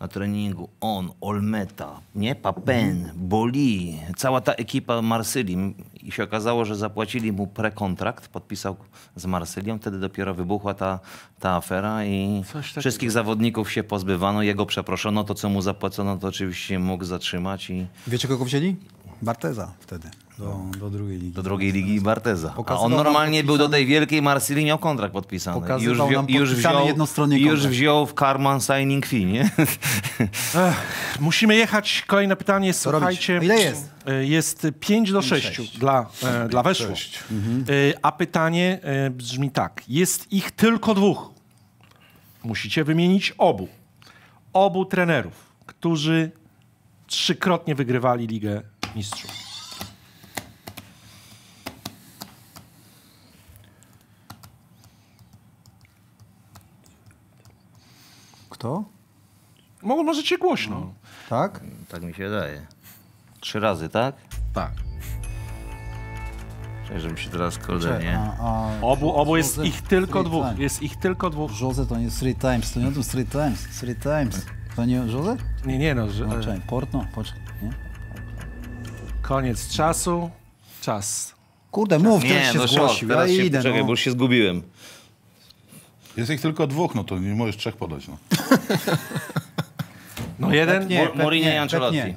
na treningu on, Olmeta, nie, Papen, Boli, cała ta ekipa Marsylii. I się okazało, że zapłacili mu prekontrakt, podpisał z Marsylią, wtedy dopiero wybuchła ta, ta afera i wszystkich zawodników się pozbywano, jego przeproszono, to co mu zapłacono to oczywiście mógł zatrzymać i Wiecie, kogo wzięli? Barteza wtedy. do, do drugiej ligi. do drugiej ligi Barteza. A Pokazywał on normalnie był do tej wielkiej Marsylii, miał kontrakt podpisany. I już, Pokazywał wziął, już, wziął, już wziął w Karman signing fee, nie? (laughs) Musimy jechać. Kolejne pytanie. Co robić? Słuchajcie. Ile jest? E, Jest 5 do 6 dla, e, dla weszło. E, A pytanie e, brzmi tak. Jest ich tylko dwóch. Musicie wymienić obu. Obu trenerów, którzy trzykrotnie wygrywali Ligę Mistrzów. Kto? Mo- Możecie głośno. Tak? tak mi się wydaje. Trzy razy, tak? Tak. Cześć, żebym się teraz kurde nie... A, a Obu, obu jest Jose- ich tylko dwóch. times. Jest ich tylko dwóch. Jose to nie Three Times, to nie o tym Three Times. Three Times. To nie Jose? Nie, nie no, że, No, czekaj, Portno? Poczekaj? Koniec czasu. Czas. Kurde, mów, Nie, teraz się no zgłosił. Ja teraz się, idę, czekaj, no. bo już się zgubiłem. Jest ich tylko dwóch, no to nie możesz trzech podać, no. No jeden. nie. Mourinho i Ancelotti. nie.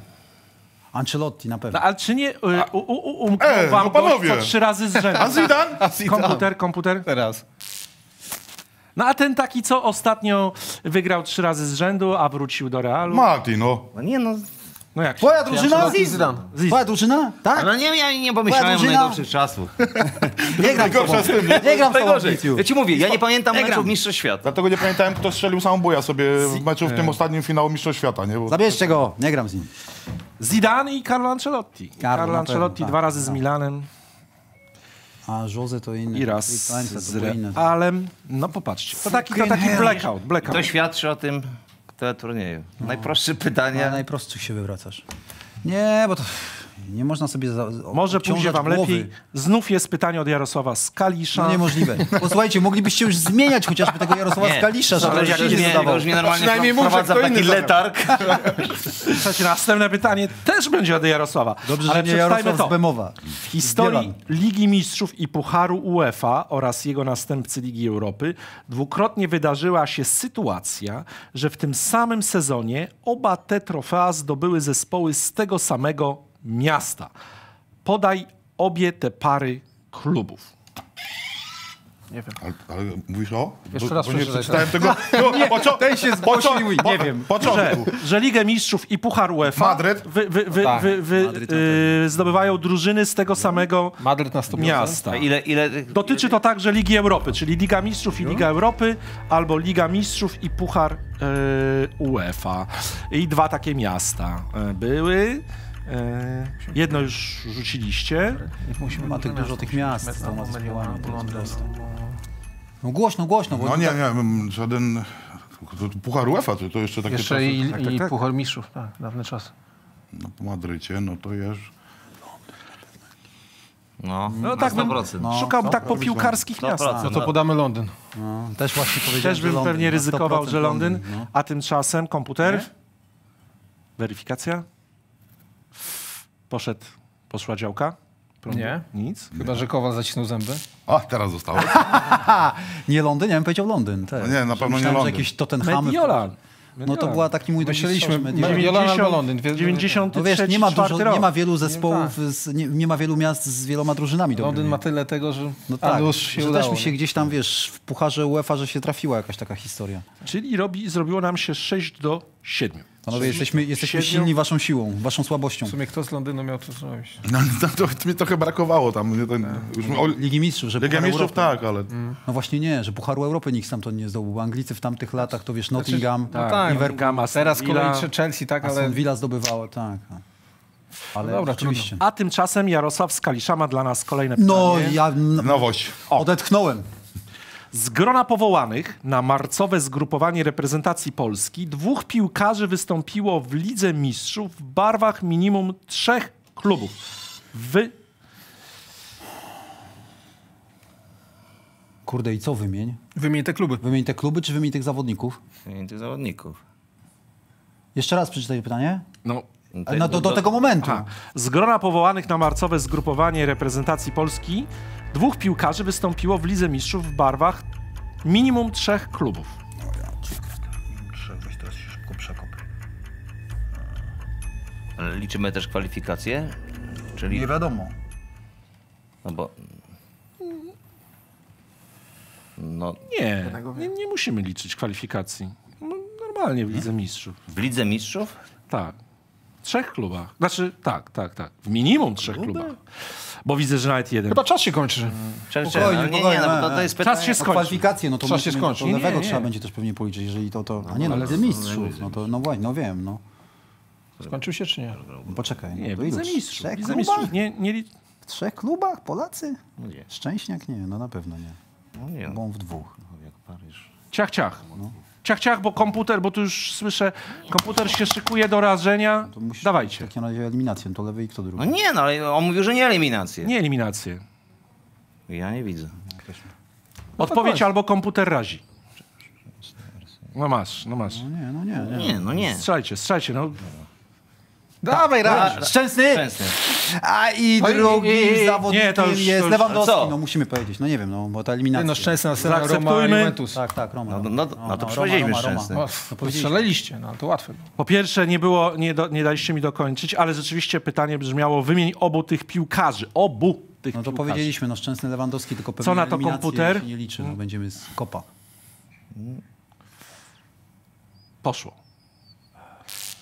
Ancelotti na pewno. No, ale czy nie y, u, u, u, umknął E, wam no gość panowie. co trzy razy z rzędu? A Zidane? Komputer, komputer. Teraz. No a ten taki, co ostatnio wygrał trzy razy z rzędu, a wrócił do Realu. Mati, no. No nie no... No jak? Twoja drużyna? Ancelotti, Zidane. Twoja drużyna? Tak? No nie, ja nie pomyślałem o najgorszych czasów. (laughs) Nie gram z z tym, nie? Gram z. Wiciu. Ja ci mówię, ja nie pamiętam Nie meczów. Mistrzostw Świata. Dlatego nie pamiętałem, kto strzelił samobója sobie w meczu w tym ostatnim finału Mistrzostw Świata, nie? Bo Zabierzcie go, nie gram z nim. Zidane i Carlo Ancelotti. Carlo, na Ancelotti pewno, dwa tak, razy z tak. Milanem A Jose to inny. i raz z. Realem. No popatrzcie, to taki, to taki blackout. blackout. To świadczy o tym, kto turnieju. Najprostsze Na pytanie. najprostszych się wywracasz. Nie, bo to nie można sobie za, Może pójdzie wam głowy. lepiej. Znów jest pytanie od Jarosława Skalisza. No niemożliwe. Posłuchajcie, moglibyście już zmieniać chociażby tego Jarosława Skalisza, żeby ale jak nie zadawał. już mnie normalnie Przynajmniej mów, że wprowadza kto taki letarg. Słuchajcie, następne pytanie też będzie od Jarosława. Dobrze, Ale że nie przeczytajmy Jarosław to. z Bemowa. W historii Zbieram. Ligi Mistrzów i Pucharu UEFA oraz jego następcy Ligi Europy dwukrotnie wydarzyła się sytuacja, że w tym samym sezonie oba te trofea zdobyły zespoły z tego samego miasta. Podaj obie te pary klubów. Ale, ale mówisz o? Jeszcze Bo- raz bo nie przeczytałem tego. (laughs) No, pocio- ten się zgłosił i nie wiem. Że, że Ligę Mistrzów i Puchar UEFA Madryt? wy, wy, wy, Tak. wy, wy, y, zdobywają drużyny z tego samego Madryt na 100%. miasta. Ile, ile... Dotyczy to także Ligi Europy, czyli Liga Mistrzów i Liga Europy, albo Liga Mistrzów i Puchar e, UEFA. I dwa takie miasta e, były. E, jedno już rzuciliście. Ma tych dużo tych miast. No głośno, głośno, bo No nie, nie, żaden... Puchar UEFA, to, to jeszcze takie Jeszcze czasy. i, tak, i tak. Puchar Mistrzów, tak, dawne czasy. No, po Madrycie, no to jest... No, No tak bym 100%. No, szukał tak po piłkarskich 100%. miastach. No to podamy Londyn. no, też właśnie powiedziałem, Też bym Londyn, pewnie ryzykował, 100% że Londyn, no. a tymczasem komputer. Weryfikacja. Poszedł, poszła działka. Prądu? Nie. Nic. Chyba, że Kowal zacisnął zęby. A, teraz zostało. (laughs) Nie Londyn, ja bym powiedział Londyn. Też. Nie, na Że pewno nie myślałem, że Londyn. jakieś Tottenhamy. Mediolan. No to była taki mój drugi Myśleliśmy, Mediolan. Albo Londyn. Wie- 90 No wiesz, nie ma, dużo, nie ma wielu zespołów, tak. z, nie, nie ma wielu miast z wieloma drużynami Londyn dobrymi. ma tyle tego, że No tak, się że udało. też mi się nie? gdzieś tam, wiesz, w pucharze UEFA, że się trafiła jakaś taka historia. Czyli robi, zrobiło nam się 6 do 7. Panowie, jesteśmy, jesteśmy Siedmiu. silni waszą siłą, waszą słabością. W sumie kto z Londynu miał to zrobić? No, no, to, to mi trochę brakowało tam. Nie, ten, już, o, Ligi Mistrzów, że Liga Mistrzów Europy. tak, ale... No właśnie nie, że Pucharu Europy nikt stamtąd nie zdobył, bo Anglicy w tamtych latach to wiesz, Nottingham, No tak, Liverpool, Aston teraz z kolei. Chelsea, tak, ale Aston Villa zdobywało, tak. Ale No dobra, oczywiście. A tymczasem Jarosław Skalisza ma dla nas kolejne No, pytanie. ja n- Nowość. odetchnąłem. Z grona powołanych na marcowe zgrupowanie reprezentacji Polski dwóch piłkarzy wystąpiło w Lidze Mistrzów w barwach minimum trzech klubów. Wy... Kurde, i co wymień? wymień te kluby. Wymień te kluby, czy wymień tych zawodników? Nie, tych zawodników. Jeszcze raz przeczytaj pytanie. No, Te- No, do, do tego momentu. Aha. Z grona powołanych na marcowe zgrupowanie reprezentacji Polski dwóch piłkarzy wystąpiło w Lidze Mistrzów w barwach minimum trzech klubów. Weź teraz się szybko przekop. Liczymy też kwalifikacje? Czyli Nie wiadomo. No bo... No, Nie, nie, nie musimy liczyć kwalifikacji. No, normalnie w Lidze Mistrzów. w Lidze Mistrzów? Tak. W trzech klubach. Znaczy, tak, tak, tak. W minimum trzech klubach. Bo widzę, że nawet jeden. Chyba czas się kończy. Czekaj, Spokojnie, czekaj, nie, nie, no bo to, to jest Czas się skończy. kwalifikacje, no to, Trzeba się to Nie, lewego nie. trzeba będzie też pewnie policzyć, jeżeli to to... A nie, no, Lidze Mistrzów, no to no właśnie, no wiem, no. Skończył się czy nie? No Poczekaj, no Nie. Trzech klubach? Mistrzów. Nie, nie, W trzech klubach? Polacy? Nie. Szczęśniak? Nie, no na pewno nie. No nie, Bo on w dwóch. no, jak Paryż. Ciach, ciach. Ciach, ciach, bo komputer, bo tu już słyszę, komputer się szykuje do rażenia. To musisz Dawajcie. W takim razie eliminację, to lewy i kto drugi? No nie, no ale on mówił, że nie eliminację. Nie eliminację. Ja nie widzę. Odpowiedź albo komputer razi. No masz, no masz. No nie, no nie, nie. Nie, no nie. Strzelajcie, strzelajcie, no. Dawaj, raz. A, Szczęsny! Często. A i Oj, drugim i- i- zawodnikiem nie, to już- jest to już- Lewandowski, co? no musimy powiedzieć, no nie wiem, no bo ta eliminacja. No szczęście na scenę Roma. Juventus. Tak, tak, Roma. No, Roma. no, no, no to powiedzieliśmy szczęsny. O, Strzelaliście, no to łatwe. było. Po pierwsze, nie było, nie, do, nie daliście mi dokończyć, ale rzeczywiście pytanie brzmiało, wymień obu tych piłkarzy. Obu tych No to piłkarzy. powiedzieliśmy, no szczęsny Lewandowski, tylko pewnie Co na to komputer? nie liczy, no będziemy z kopa. Poszło.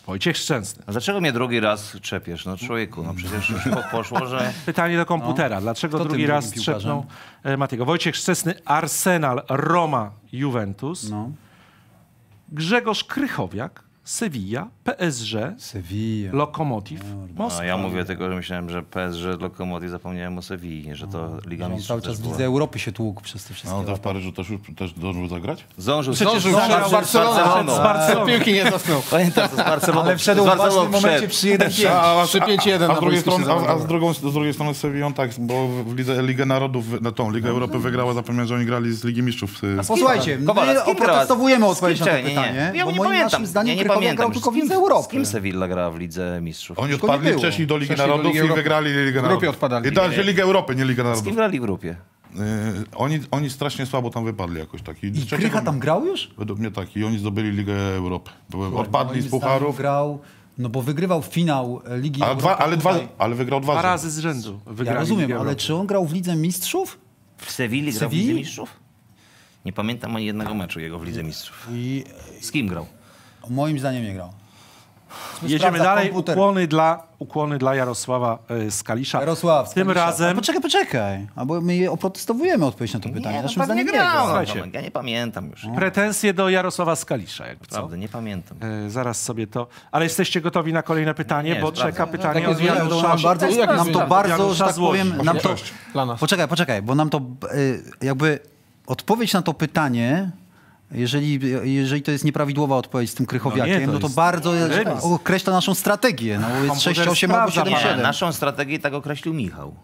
Wojciech Szczęsny. A dlaczego mnie drugi raz trzepiesz? No człowieku, no przecież już po, poszło, że... Pytanie do komputera. Dlaczego Kto drugi raz trzepnął e, Matiego? Wojciech Szczęsny, Arsenal, Roma, Juventus. No. Grzegorz Krychowiak, Sevilla, PSG, Sevilla. Lokomotiv, No, Moskwa. ja mówię tylko, że myślałem, że PSG, Lokomotiv, zapomniałem o Sewilli, że to Liga On Mistrzów cały czas w była. Lidze Europy się tłukł przez te wszystkie No to w. Paryżu też, już- też zdążył zagrać? Zdążył, Zdążył, z Barceloną. Z Z Barcelony. Piłki nie zasnął. Pamiętam, z Barceloną. Ale wszedł z w Barceloną ważnym momencie wszedł. przy 1-5. A, przy 5-1 A na z strony, a, z, drugą, z drugiej strony z Sevillą tak, bo w Lidze, Ligę Narodów, na tą Ligę Europy wygrała, zapomniałem, że oni grali z Ligi Mistrzów. y, Posłuchajcie, my oprotestowujemy odpowiedź na to pytanie, Ja bo nie moim pamiętam. naszym zdaniem pamiętam. grał tylko z w Lidze Europy. Z kim Sevilla grała w Lidze Mistrzów? Oni odpadli wcześniej do Ligi Wcześniej do Narodów Ligi i wygrali Ligę grupie Narodów. odpadali. I dalej Ligę Europy, nie Ligę Z kim Narodów. grali w grupie? Y, oni, oni strasznie słabo tam wypadli jakoś tak. I Krycha tam grał już? Według mnie tak. I oni zdobyli Ligę Europy. Odpadli z pucharów. grał, no bo wygrywał finał e, Ligi Ale, dwa, ale, dwa, ale wygrał dwa, Dwa razy. z rzędu Ja rozumiem, ale czy on grał w Lidze Mistrzów? W Sewilli grał w? Lidze Mistrzów? Nie pamiętam ani jednego meczu jego w Lidze Mistrzów. I Z kim grał? Moim zdaniem nie grał. Jedziemy dalej. komputer. Ukłony dla, ukłony dla Jarosława e, Skalisza. Jarosław. Tym Skalisza. razem A Poczekaj, poczekaj. Albo my oprotestowujemy odpowiedź na to pytanie. Nie, no Naszym pewnie zdaniem nie grał. grał. no, Ja nie pamiętam już. pretensje do Jarosława Skalisza. Jakby co? Nie pamiętam. E, zaraz sobie to... Ale jesteście gotowi na kolejne pytanie? Nie, bo czeka pytanie takie od Janusza. nam bardzo, Jak nam to bardzo, że tak powiem, nam to... Poczekaj, poczekaj, bo nam to y, jakby odpowiedź na to pytanie, jeżeli, jeżeli to jest nieprawidłowa odpowiedź z tym krychowiakiem, No no, nie, to to jest bardzo remis. określa naszą strategię. No, bo jest Komputer 6-8 albo sprawdza, Nie, 7-7. naszą strategię tak określił Michał.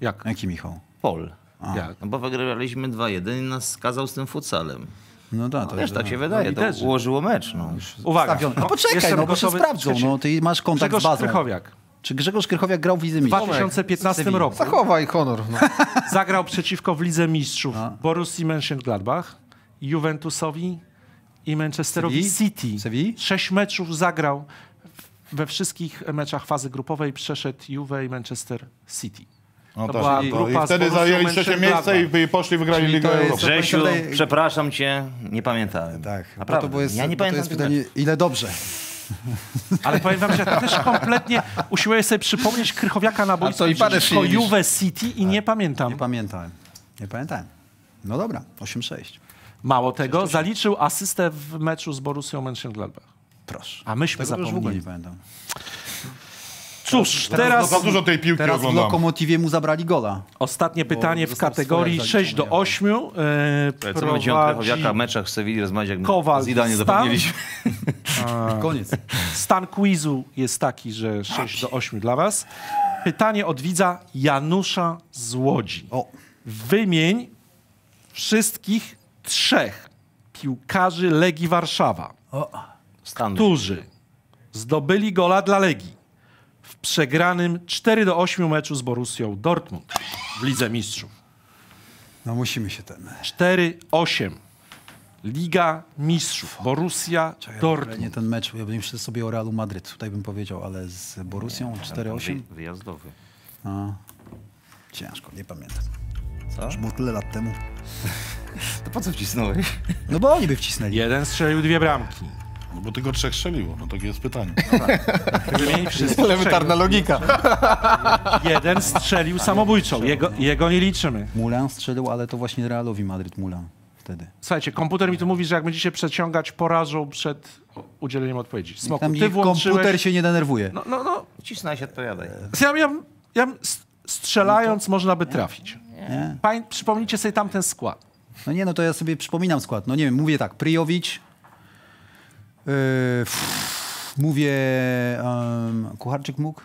Jak? Jaki Michał? Pol. Jak? No bo wygraliśmy 2-1 i nas skazał z tym futsalem. No tak, to Wiesz, jest... tak się wydaje, to ułożyło mecz. No. Uwaga. Stawiony. No poczekaj, jestem no bo się sprawdzą. No, ty masz kontakt Grzegorz z bazą. Krychowiak Czy Grzegorz Krychowiak grał w Lidze w Mistrzów? 2015 Sevilla. roku Zachowaj honor. No. (laughs) zagrał przeciwko w Lidze Mistrzów Borussii Mönchengladbach, Juventusowi i Manchesterowi? City. Sevilla? Sześć meczów zagrał we wszystkich meczach fazy grupowej przeszedł Juve i Manchester City. No To tak. była I- grupa I wtedy zajęli trzecie miejsce i, i poszli wygrali Czyli Ligę Europy. Grzesiu, Tutaj- przepraszam cię, nie pamiętałem. Tak, Naprawdę. bo to jest, ja nie bo to pamiętam jest pytanie, ile dobrze. (laughs) Ale powiem wam, że ja też kompletnie usiłuję sobie przypomnieć Krychowiaka na boisku to i parę przeciwko. Juve City i nie pamiętam. Nie pamiętałem. Nie pamiętałem. No dobra, 8-6. Mało tego, zaliczył asystę w meczu z Borussią Mönchengladbach. Proszę. A myśmy Tego już w ogóle nie zapomnieli. pamiętam. Cóż, No teraz za dużo tej piłki Teraz w. Lokomotywie mu zabrali gola. ostatnie pytanie w kategorii swoje 6 do zaliczone. 8. E, Co będziemy o Krychowiaka prowadzi meczach w Sewilli rozmawiać, jak Kowal z Zidane Stan. zapomnieliśmy. (laughs) Koniec. Stan quizu jest taki, że 6 do 8 dla was. Pytanie od widza Janusza z Łodzi. O, Wymień wszystkich trzech piłkarzy Legii Warszawa, Stan. którzy zdobyli gola dla Legii w przegranym 4 do 8 meczu z Borussią Dortmund w Lidze Mistrzów. no musimy się ten... 4-8. Liga Mistrzów. Borussia Ale Dortmund. nie ten mecz, ja bym myślał sobie o Realu Madryt, tutaj bym powiedział, ale z Borussią 4-8. Wy- Wyjazdowy. A. Ciężko, nie pamiętam. Co? Już było tyle lat temu. To po co wcisnąłeś? No bo oni by wcisnęli. Jeden strzelił dwie bramki. No bo tylko trzech strzeliło, no takie jest pytanie. Wymienić wszystkich (laughs) Elementarna logika. Jeden strzelił samobójczą. Jego, jego nie liczymy. Mulan strzelił, ale to właśnie Realowi Madryt Mulan wtedy. Słuchajcie, komputer mi tu mówi, że jak będziecie przeciągać, porażą przed udzieleniem odpowiedzi. Smoku, Tam ty włączyłeś... komputer się nie denerwuje. No, no, no. Cisnaj się, odpowiadaj. Ja, ja, ja, strzelając można by trafić. Nie? Pań, przypomnijcie sobie tamten skład. No nie, no to ja sobie przypominam skład. No nie wiem, mówię tak, Pryjowicz, yy, pff, mówię, um, Kucharczyk mógł?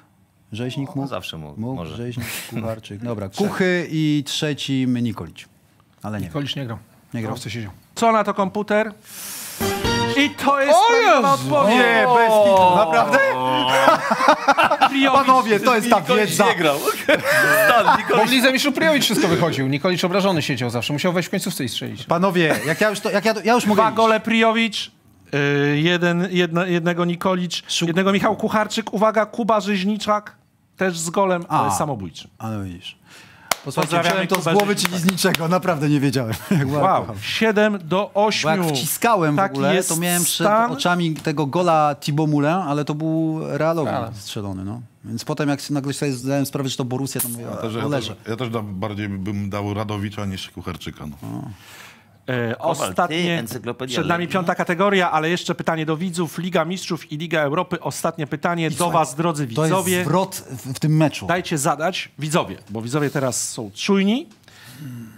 Rzeźnik mógł? zawsze mógł, Mógł, może. Rzeźnik, (laughs) Kucharczyk. Dobra, Kuchy i trzecim Nikolić. Ale nie, Kolicz nie grał. nie grał. Ławce siedział. Co na to komputer? I to jest prawidłowa odpowiedź. Nie, bez kitu, naprawdę? (laughs) Panowie, to jest ta wiedza. grał. (laughs) Bo w Lidze Mistrzów Priowicz wszystko wychodził. Nikolicz obrażony siedział zawsze. Musiał wejść w końcówce i strzelić. Panowie, jak ja już, to, jak ja, ja już mogę Dwa gole Prijowicz, y, jeden, jedna, jednego Nikolicz, jednego Michał Kucharczyk. Uwaga, Kuba Rzeźniczak, też z golem, ale A. samobójczym. A no widzisz. Wziąłem to z głowy, czyli z niczego. Naprawdę nie wiedziałem. (laughs) Jak Wow, kocham. 7 do 8. Bo jak wciskałem w Taki ogóle, jest to miałem przed stan. oczami tego gola Thibaut Moulin, ale to był Realowi strzelony, no. Więc potem jak nagle sobie zdałem sprawę, że to Borussia, to mówię, Ja ja też, ja też, ja też da, bardziej bym dał Radowicza niż Kucharczyka. No. E, ty, ostatnie, encyklopedia przed nami Legii. piąta kategoria, ale jeszcze pytanie do widzów. Liga Mistrzów i Liga Europy. Ostatnie pytanie do słuchaj, was, drodzy To jest widzowie. zwrot w, w tym meczu. Dajcie zadać widzowie, bo widzowie teraz są czujni.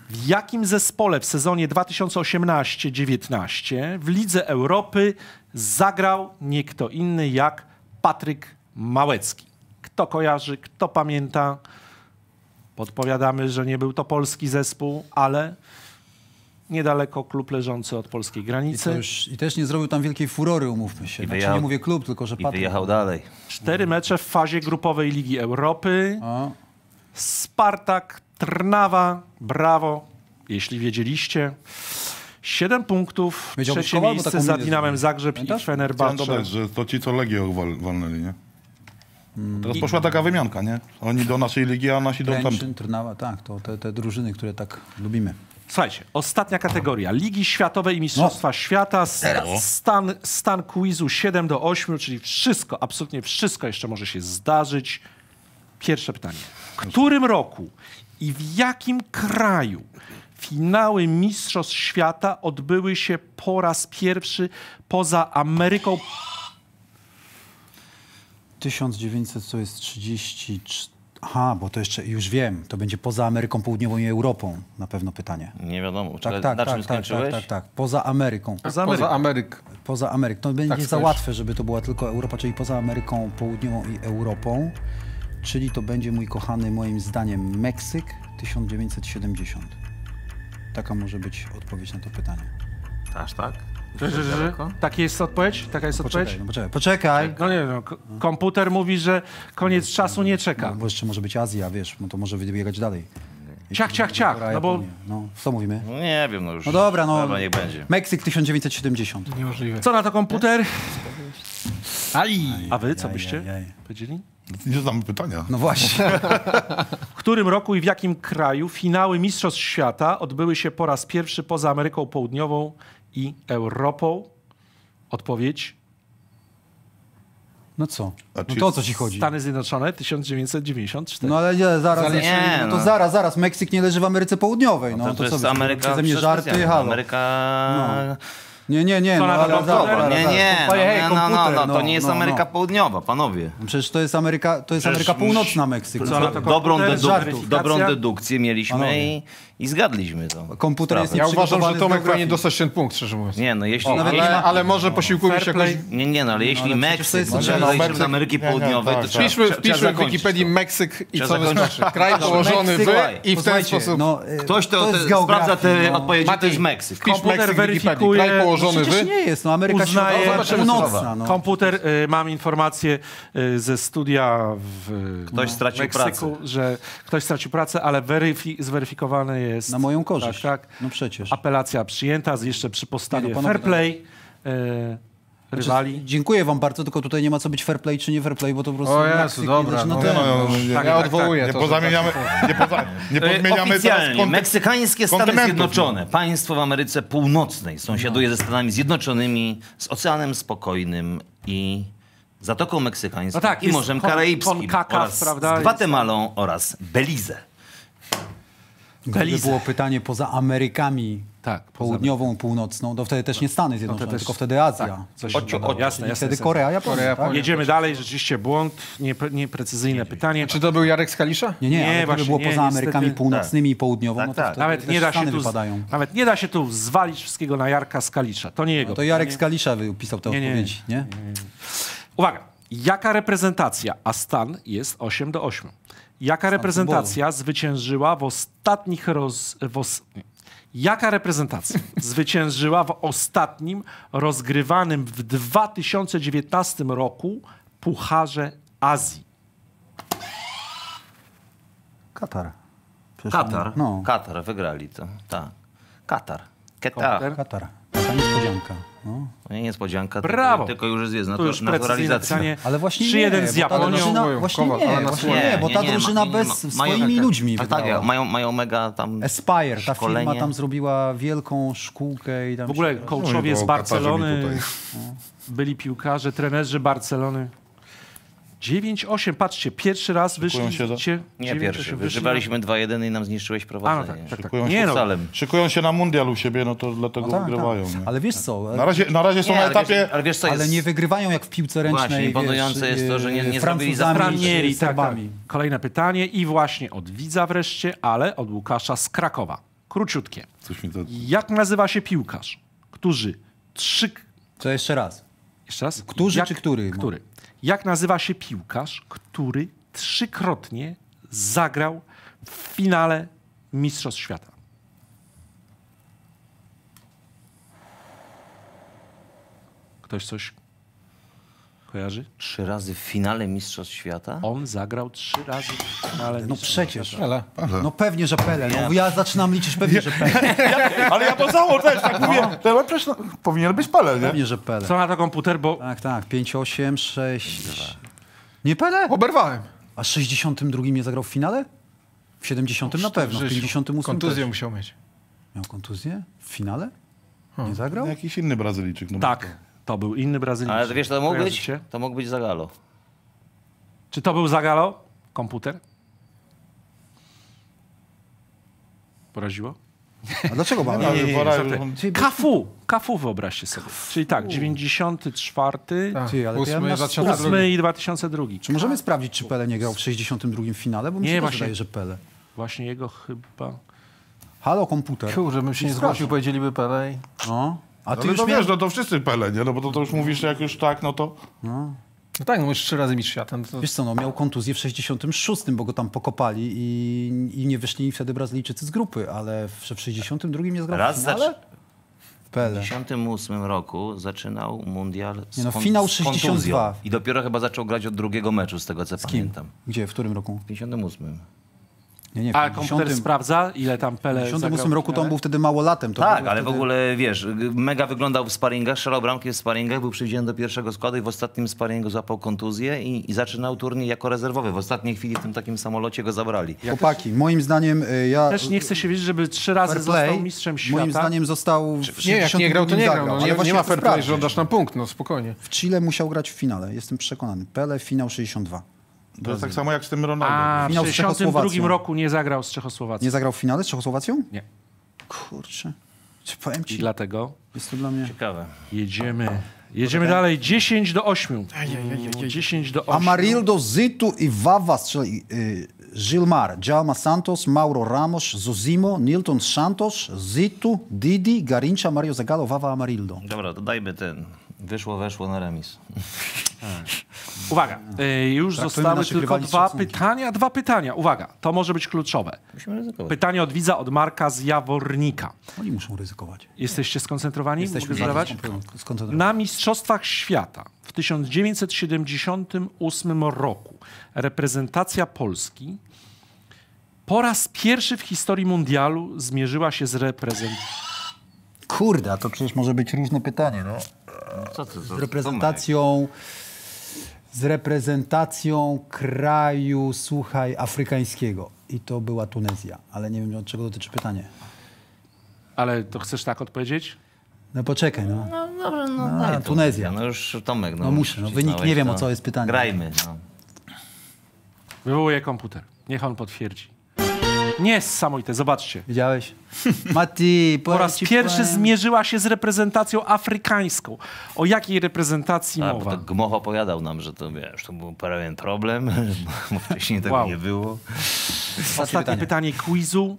W jakim zespole w sezonie 2018-19 w Lidze Europy zagrał nie kto inny jak Patryk Małecki? Kto kojarzy, kto pamięta? Podpowiadamy, że nie był to polski zespół, ale niedaleko klub leżący od polskiej I, granicy. to już, I też nie zrobił tam wielkiej furory, umówmy się. I Znaczy, wyjechał- nie mówię klub, tylko że I Patryk. wyjechał dalej. Cztery mecze w fazie grupowej Ligi Europy. O, Spartak, Trnawa, brawo, jeśli wiedzieliście. Siedem punktów, trzecie miejsce za Dinamem. Zagrzeb i Pamiętasz? Chciałem Fenerbahce. dodać, że to ci, co Legię wal, walnęli, nie? Teraz poszła taka wymianka, nie? Oni do naszej ligi, a nasi do tam. Kręczyn, Trnava, tak, to te, te drużyny, które tak lubimy. Słuchajcie, ostatnia kategoria. Ligi Światowe i Mistrzostwa Świata. S- Stan, stan quizu 7 do 8, czyli wszystko, absolutnie wszystko jeszcze może się zdarzyć. Pierwsze pytanie. W którym roku i w jakim kraju finały Mistrzostw Świata odbyły się po raz pierwszy poza Ameryką 1900 to jest 34. Aha, bo to jeszcze już wiem, to będzie poza Ameryką Południową i Europą na pewno pytanie. Nie wiadomo. Tak, tak, na tak, czym tak, tak, skończyłeś? tak, tak, poza Ameryką. poza Ameryką. Poza Ameryk. Poza Ameryką. To będzie Tak, za łatwe, żeby to była tylko Europa, czyli poza Ameryką Południową i Europą. Czyli to będzie mój kochany, moim zdaniem, Meksyk 1970. Taka może być odpowiedź na to pytanie. Aż tak? Że, że, że, Taka jest odpowiedź? Taka jest odpowiedź? Poczekaj, no poczekaj. Poczekaj. No nie no, ko- komputer mówi, że koniec czasu nie czeka. No, bo jeszcze może być Azja, wiesz, no to może wybiegać dalej. Ciach, ciach, ciach, no bo. No, co mówimy? No nie wiem, no już. No dobra, no. Dobra, niech będzie. Meksyk 1970. Niemożliwe. co na to komputer? Aj! A wy co Jaj, byście jaj, jaj. powiedzieli? Nie znamy pytania. No właśnie. (laughs) W którym roku i w jakim kraju finały Mistrzostw Świata odbyły się po raz pierwszy poza Ameryką Południową i Europą? Odpowiedź No co? No to o co ci chodzi? Stany Zjednoczone 1994. No ale nie, zaraz, Nie, no to no. zaraz, zaraz, Meksyk nie leży w Ameryce Południowej. No, to, to co jest wy, Ameryka Ze mnie żarty, halo. Ameryka... Nie, nie, nie, no ale Nie, nie, no, no, no, no, to nie jest no, Ameryka no. Południowa, panowie. Przecież to jest Ameryka, to jest Ameryka Północna, Meksyk. Co No, na co- to Dobrą, dobrą dedukcję mieliśmy i, i zgadliśmy to. Komputer jest. Ja uważam, że Tomek powinien dostać ten punkt, szczerze mówiąc. Nie, no jeśli... Ale, ale może posiłkujmy się jakoś... nie, nie, no ale jeśli Meksyk, no, no, z Ameryki Południowej, tak, to tak. trzeba, Wpiszmy, w Wikipedii. Meksyk i co wystarczy. Kraj położony wy Słuchaj, i w ten sposób... No, y, Ktoś to, to te, jest geografia, sprawdza te no. odpowiedzi, to jest Meksyk. Komputer w weryfikuje- Przecież wy nie jest, no Ameryka Uznaje- Środkowa, Północna. No. Komputer, y, mam informację y, ze studia w Ktoś stracił Meksyku, pracę. że ktoś stracił pracę, ale weryfi- zweryfikowane jest. Na moją korzyść. Tak, tak. No przecież. Apelacja przyjęta, z- jeszcze przy postawie Nie, no panowie, fair play. Y, rywali. Dziękuję wam bardzo, tylko tutaj nie ma co być fair play czy nie fair play, bo to po prostu... O Jezu, nie dobra, zaczyna no. No, no, no, nie, Ja nie, odwołuję nie to, że pozamieniamy, nie, poza, nie (laughs) podmieniamy Oficjalnie teraz meksykańskie Stany Zjednoczone, państwo w Ameryce Północnej, sąsiaduje ze Stanami Zjednoczonymi, z Oceanem Spokojnym i Zatoką Meksykańską No tak, i Morzem Karaibskim oraz prawda, z jest- Gwatemalą oraz Belize. Gdyby Belize. było pytanie poza Amerykami Tak, południową, północną, to wtedy też nie Stany Zjednoczone, też- tylko wtedy Azja. Tak, coś Ocio, ocio. Jasne, jasne. wtedy. Korea, Japonia. Korea, tak? Japonia. Jedziemy dalej, rzeczywiście błąd, niepre- nieprecyzyjne pytanie. Czy to był Jarek Skalisza? Nie, nie, Nie, ale gdyby właśnie było nie, poza Amerykami niestety. północnymi i południową, Tak, no to tak. Nawet też nie, da się Stany tu, wypadają. nawet nie da się tu zwalić wszystkiego na Jarka Skalisza. To nie jego. No to Jarek pytanie. Skalisza wypisał te Nie, nie. odpowiedzi, nie? Uwaga. Jaka reprezentacja, a stan jest 8 do 8. Jaka reprezentacja zwyciężyła w ostatnich roz... W os... Jaka reprezentacja (laughs) zwyciężyła w ostatnim rozgrywanym w 2019 roku Pucharze Azji? Katar. Przecież Katar, No, Katar, wygrali to, tak. Katar. Katar. Katar. Taka niespodzianka. No. To nie niespodzianka, Brawo. tylko, tylko już jest Tu już natu- precyzyjne naturalizacja. pytanie. Ale właśnie 3-1 nie, z bo ta Japonią. drużyna, Mówią, właśnie nie, właśnie swoje. nie, bo ta nie, nie, drużyna ma- bez ma- swoimi mają- ludźmi tak, tak, mają, mają mega tam Aspire, ta firma szkolenie. tam zrobiła wielką szkółkę i tam... W ogóle coachowie z No mi Barcelony, tutaj. byli piłkarze, trenerzy Barcelony. 9-8, patrzcie, pierwszy raz wyszliście. Nie 9-8, pierwszy. wyszli Wygrywaliśmy 2-1 i nam zniszczyłeś A, no prowadzenie. tak, tak, tak. Szykują, Nie się, no, Salem. szykują się na mundial u siebie, no to dlatego No tak, wygrywają. tak. Ale wiesz co, Na, razie, na razie są Nie, na ale etapie... wiesz, ale wiesz co ale jest... nie wygrywają jak w piłce ręcznej, Właśnie, imponujące wiesz, jest to, że nie- nie zrobili za Francuzami Franieri, czy tak, tak. Kolejne pytanie i właśnie od widza wreszcie, ale od Łukasza z Krakowa. Króciutkie. Coś mi to... Jak nazywa się piłkarz, którzy trzy... Co jeszcze raz? Jeszcze raz? Którzy Jak, czy który? No. Który. Jak nazywa się piłkarz, który trzykrotnie zagrał w finale Mistrzostw Świata? Ktoś coś kojarzy? Trzy razy w finale Mistrzostw Świata? On zagrał trzy razy w finale No Mistrzostw przecież. Ale. No pewnie, że Pele. No, ja zaczynam liczyć pewnie, że Pele. Ale ja to samo też tak mówię. To przecież no, powinien być Pele, nie? Pewnie, że Pele. Co na to komputer, bo Tak, tak. 5, 8, 6... Nie Pele? Oberwałem. A w 62 nie zagrał w finale? W 70 na pewno, w Życiu. 58 Kontuzję też. musiał mieć. Miał kontuzję? W finale? Nie zagrał? No, Jakiś inny Brazylijczyk. No, tak, to był inny Brazylijczyk. Ale wiesz, to mógł być? To mógł być Zagalo. Czy to był Zagalo? Komputer? Poraziło? A dlaczego ma? Ale pora- żartuję. Kafu! Kafu wyobraźcie sobie. Czyli tak, 94, Tak. Ty, ale to ja Ósmy, na- 2002. 8 i 2002. Czy możemy sprawdzić, czy Pele nie grał w 62 finale? Bo mi Nie, się właśnie. wydaje, że Pele. Właśnie jego chyba... Halo, komputer. Kurczę, bym się nie zgłosił, powiedzieliby Pele. No. A ty Ale już to miałeś... wiesz, no to wszyscy Pele, nie? No bo to, to już mówisz, że jak już tak, no to... No tak, no już trzy razy mistrz świata. No to... Wiesz co, no miał kontuzję w 66, bo go tam pokopali i, i nie wyszli wtedy Brazylijczycy z grupy, ale w, w 62 nie zgrał Raz w finale? zacz- Pele. W 1958 roku zaczynał mundial z, Nie no, finał z 62. kontuzją. I dopiero chyba zaczął grać od drugiego meczu, z tego co Kim? pamiętam. Gdzie, w którym roku? W 58. Nie, nie, w A komputer sprawdza, ile tam Pele W 58 zagrał w roku to on był wtedy małolatem. To tak, ale w wtedy... ogóle wiesz, mega wyglądał w sparingach, strzelał bramki w sparingach, był przyjdziany do pierwszego składu i w ostatnim sparingu złapał kontuzję i, i zaczynał turniej jako rezerwowy. W ostatniej chwili w tym takim samolocie go zabrali. Chłopaki, moim zdaniem y, ja... Też nie chce się wiedzieć, żeby trzy razy play, został mistrzem świata. Moim zdaniem został w Nie, jak nie grał, to nie grał. No, nie, właśnie nie ma chcę fair play, oddasz nam punkt, no spokojnie. W Chile musiał grać w finale, jestem przekonany. Pele, finał 62. To jest tak samo jak z tym Ronaldem. A w Finał z 62 Czechosłowacją. roku nie zagrał z Czechosłowacją. Nie zagrał w finale z Czechosłowacją? Nie. Kurczę. Czy powiem I ci, dlatego jest to dla mnie... Ciekawe. jedziemy. Jedziemy dalej. 10 do 8. 10 do 8. Amarildo, Zito i Vava strzeli. Y, Gilmar, Jalma Santos, Mauro Ramos, Zozimo, Nilton Santos, Zito, Didi, Garincha, Mario Zagallo, Vava, Amarildo. Dobra, to dajmy ten. Wyszło, weszło na remis. (laughs) Uwaga, y, już Traktujmy zostały tylko dwa szacunkiem. pytania. Dwa pytania. Uwaga, to może być kluczowe. Musimy ryzykować. Pytanie od widza, od Marka z Jawornika. Oni muszą ryzykować. Jesteście skoncentrowani? Jesteśmy Mogę zadawać? skoncentrowani. Na Mistrzostwach Świata w 1978 roku reprezentacja Polski po raz pierwszy w historii mundialu zmierzyła się z reprezentacją. Kurde, a to przecież może być różne pytanie, no. Co ty, z reprezentacją z reprezentacją kraju, słuchaj, afrykańskiego. I to była Tunezja, ale nie wiem od czego dotyczy pytanie. Ale to chcesz tak odpowiedzieć? No poczekaj, no. No dobrze, no daj to. Tunezja. No już Tomek, no. No muszę, no, wynik nie wiem, o no. co jest pytanie. Grajmy, no. Wywołuję komputer. Niech on potwierdzi. Niesamowite, zobaczcie. Widziałeś? (laughs) Mati, Po raz pierwszy zmierzyła się z reprezentacją afrykańską. O jakiej reprezentacji A, bo mowa? Gmoch opowiadał nam, że to wiesz, to był pewien problem, (laughs) bo wcześniej tego Wow. nie było. Ostatnie pytanie. pytanie. quizu.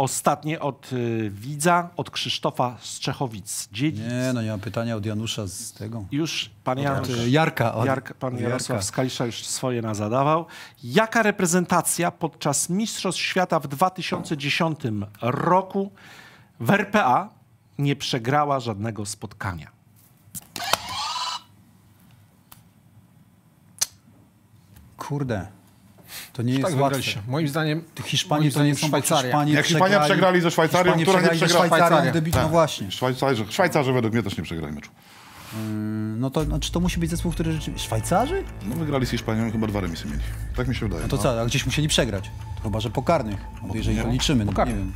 Ostatnie od y, widza, od Krzysztofa z Czechowic. Dziedzic. Nie, no nie mam pytania od Janusza z tego. Już pan Janusz, Od Jarka. Od, Jarka, pan od Jarosław Jarka. Skalisza już swoje nazadawał. Jaka reprezentacja podczas Mistrzostw Świata w 2010 roku w RPA nie przegrała żadnego spotkania? Kurde. To nie jest Tak łatwe. wygraliście. Moim zdaniem Hiszpanie moim to nie zdaniem są bo Szwajcaria. Hiszpanie Jak Hiszpania przegrali ze Szwajcarią, która nie przegrała? Szwajcarią, no Tak. właśnie. Szwajcarzy, Szwajcarzy według mnie też nie przegrali meczu. No to znaczy to musi być zespół, który rzeczywiście... Szwajcarzy? No wygrali z Hiszpanią i chyba dwa remisy mieli. Tak mi się wydaje. No to co, a gdzieś musieli przegrać. To chyba, że pokarnych. No, jeżeli to liczymy, no nie wiem.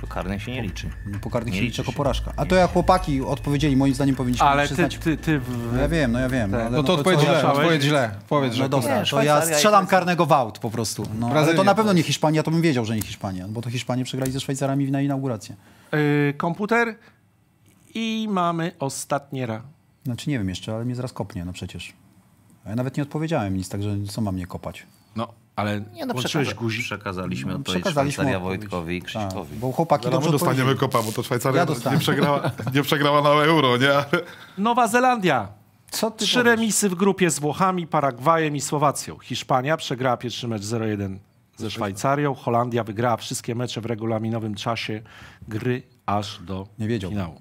To karnych się nie liczy. No, pokarnych Nie się liczy jako porażka. A to jak chłopaki odpowiedzieli, moim zdaniem powinniśmy Ale ty, przyznać... ty, ty w... No ja wiem, no ja wiem. No, ale No to co odpowiedź źle, odpowiedź źle. Powiedz, że No dobra, Nie, to ja strzelam to jest- karnego w aut po prostu. No, ale to na pewno to nie Hiszpania, to bym wiedział, że nie Hiszpania, bo to Hiszpanie przegrali ze Szwajcarami na inaugurację. y, komputer i mamy ostatnie ra. Znaczy nie wiem jeszcze, ale mnie zaraz kopnie, no przecież. A ja nawet nie odpowiedziałem nic, także co mam mnie kopać? No, ale Nie, no przekaza- guzik. przekazaliśmy odpowiedź Przekazaliśmy Szwajcaria. Wojtkowi i Tak, Krzyśkowi. bo chłopaki my dobrze dostaniemy kopa, bo to Szwajcaria Ja nie, przegrała, (laughs) nie przegrała na euro, nie? Nowa Zelandia. Co ty Trzy powiesz? remisy w grupie z Włochami, Paragwajem i Słowacją. Hiszpania przegrała pierwszy mecz 0-1 ze Szwajcarią. Holandia wygrała wszystkie mecze w regulaminowym czasie gry aż do Nie wiedział. finału.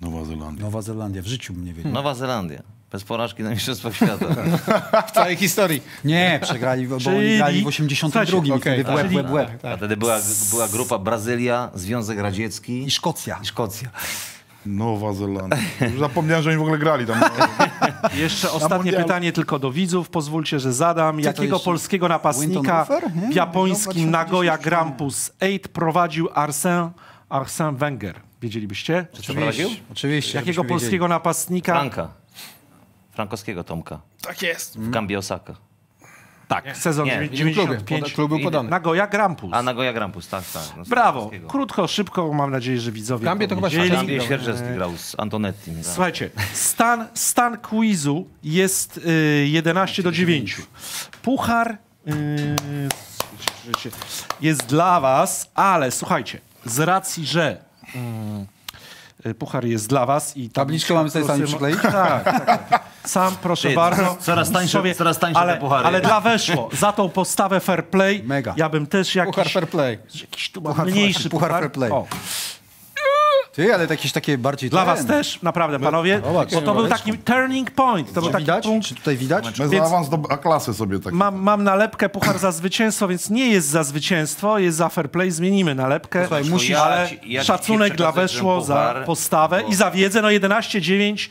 Nowa Zelandia. Nowa Zelandia, w życiu bym nie wiedział. Nowa Zelandia. Bez porażki na Mistrzostwach Świata. (laughs) w całej historii. Nie, przegrali, bo oni Czyli- grali w 82 Słuchajcie, i wtedy łeb, łeb, łeb. A wtedy była, była grupa Brazylia, Związek Radziecki I Szkocja. i Szkocja. Nowa Zelandia. Już zapomniałem, że oni w ogóle grali tam. (laughs) Jeszcze ostatnie pytanie tylko do widzów. Pozwólcie, że zadam. Jakiego polskiego napastnika w japońskim Nagoya 2010. Grampus 8 prowadził Arsène, Arsène Wenger? Wiedzielibyście? Przeprowadził? Oczywiście. Jakiego polskiego napastnika? Franka. Frankowskiego Tomka. Tak jest. W Gambie Osaka. Tak, sezon Nie, innym klubie. 95. Poda- Klub był podany. Nagoya Grampus. A Nagoya Grampus, tak, tak. No, Brawo. Krótko, szybko. Mam nadzieję, że widzowie Gambie to chyba Gambie grał. Świerczewski grał z Antonettim. tak. Słuchajcie, stan, stan quizu jest y, 11 do 9. Puchar y, jest dla was, ale słuchajcie, z racji, że y, puchar jest dla was i Tabliczkę mamy sobie sami przykleić? (laughs) Tak, tak, tak. Sam proszę Ty, bardzo. (laughs) coraz tańsze- Mistrzowie, coraz tańsze ale, te puchary. Ale dla weszło. Za tą postawę fair play Mega. ja bym też jakiś, Puchar fair play. jakiś tu mniejszy puchar puchar. fair play. O, Ty, ale jakieś takie bardziej... dla ten. was też, naprawdę, panowie. zobacz, Bo to był taki turning point. To był Czy taki widać? punkt, Czy tutaj widać? My awans do A-klasy sobie tak. Mam, mam nalepkę puchar za zwycięstwo, więc nie jest za zwycięstwo, jest za fair play. Zmienimy nalepkę. Słuchaj, Musisz- ja ale ja szacunek dla weszło za puchar, postawę i za wiedzę. No 11-9.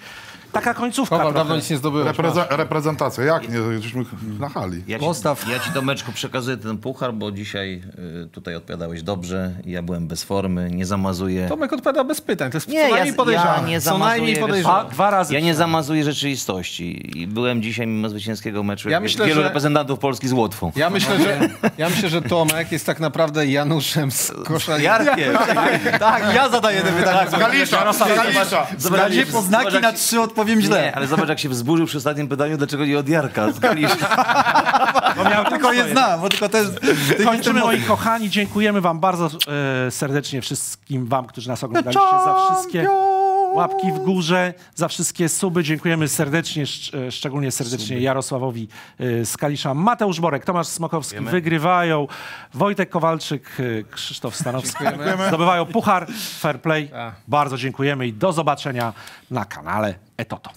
Taka końcówka. Kowal, trochę. dawno nic nie zdobyłeś. Repreze- reprezentacja, jak nie? Żeśmy na hali. Ja ci, Postaw. ja ci Tomeczku przekazuję ten puchar, bo dzisiaj y, tutaj odpowiadałeś dobrze. Ja byłem bez formy, nie zamazuję. Tomek odpowiada bez pytań. To jest Nie, co ja- najmniej podejrzane. ja nie co najmniej zamazuję, wiesz, A, podejrzane. dwa razy. Ja nie zamazuję rzeczywistości. I byłem dzisiaj mimo zwycięskiego meczu. Ja jak myślę, wielu że- reprezentantów Polski z Łotwą. Ja myślę, że, ja myślę, że Tomek jest tak naprawdę Januszem z. Jarkiem. Tak, ja zadaję te pytania. Kalisza, Kalisza. Zobacz, jak zobacz, na jak się- odpowiem Nie, źle. ale zobacz jak się wzburzył przy ostatnim pytaniu, dlaczego nie od Jarka. Z Kalisza. No miał Tylko je znam, bo tylko to jest... to Kończymy, moi kochani. Dziękujemy wam bardzo e, serdecznie wszystkim wam, którzy nas oglądaliście za wszystkie łapki w górze, za wszystkie suby. Dziękujemy serdecznie, szcz- e, szczególnie serdecznie Jarosławowi e, z Kalisza, Mateusz Borek, Tomasz Smokowski wygrywają, Wojtek Kowalczyk, e, Krzysztof Stanowski (laughs) zdobywają puchar. Fair Play. Bardzo dziękujemy i do zobaczenia na kanale Etoto.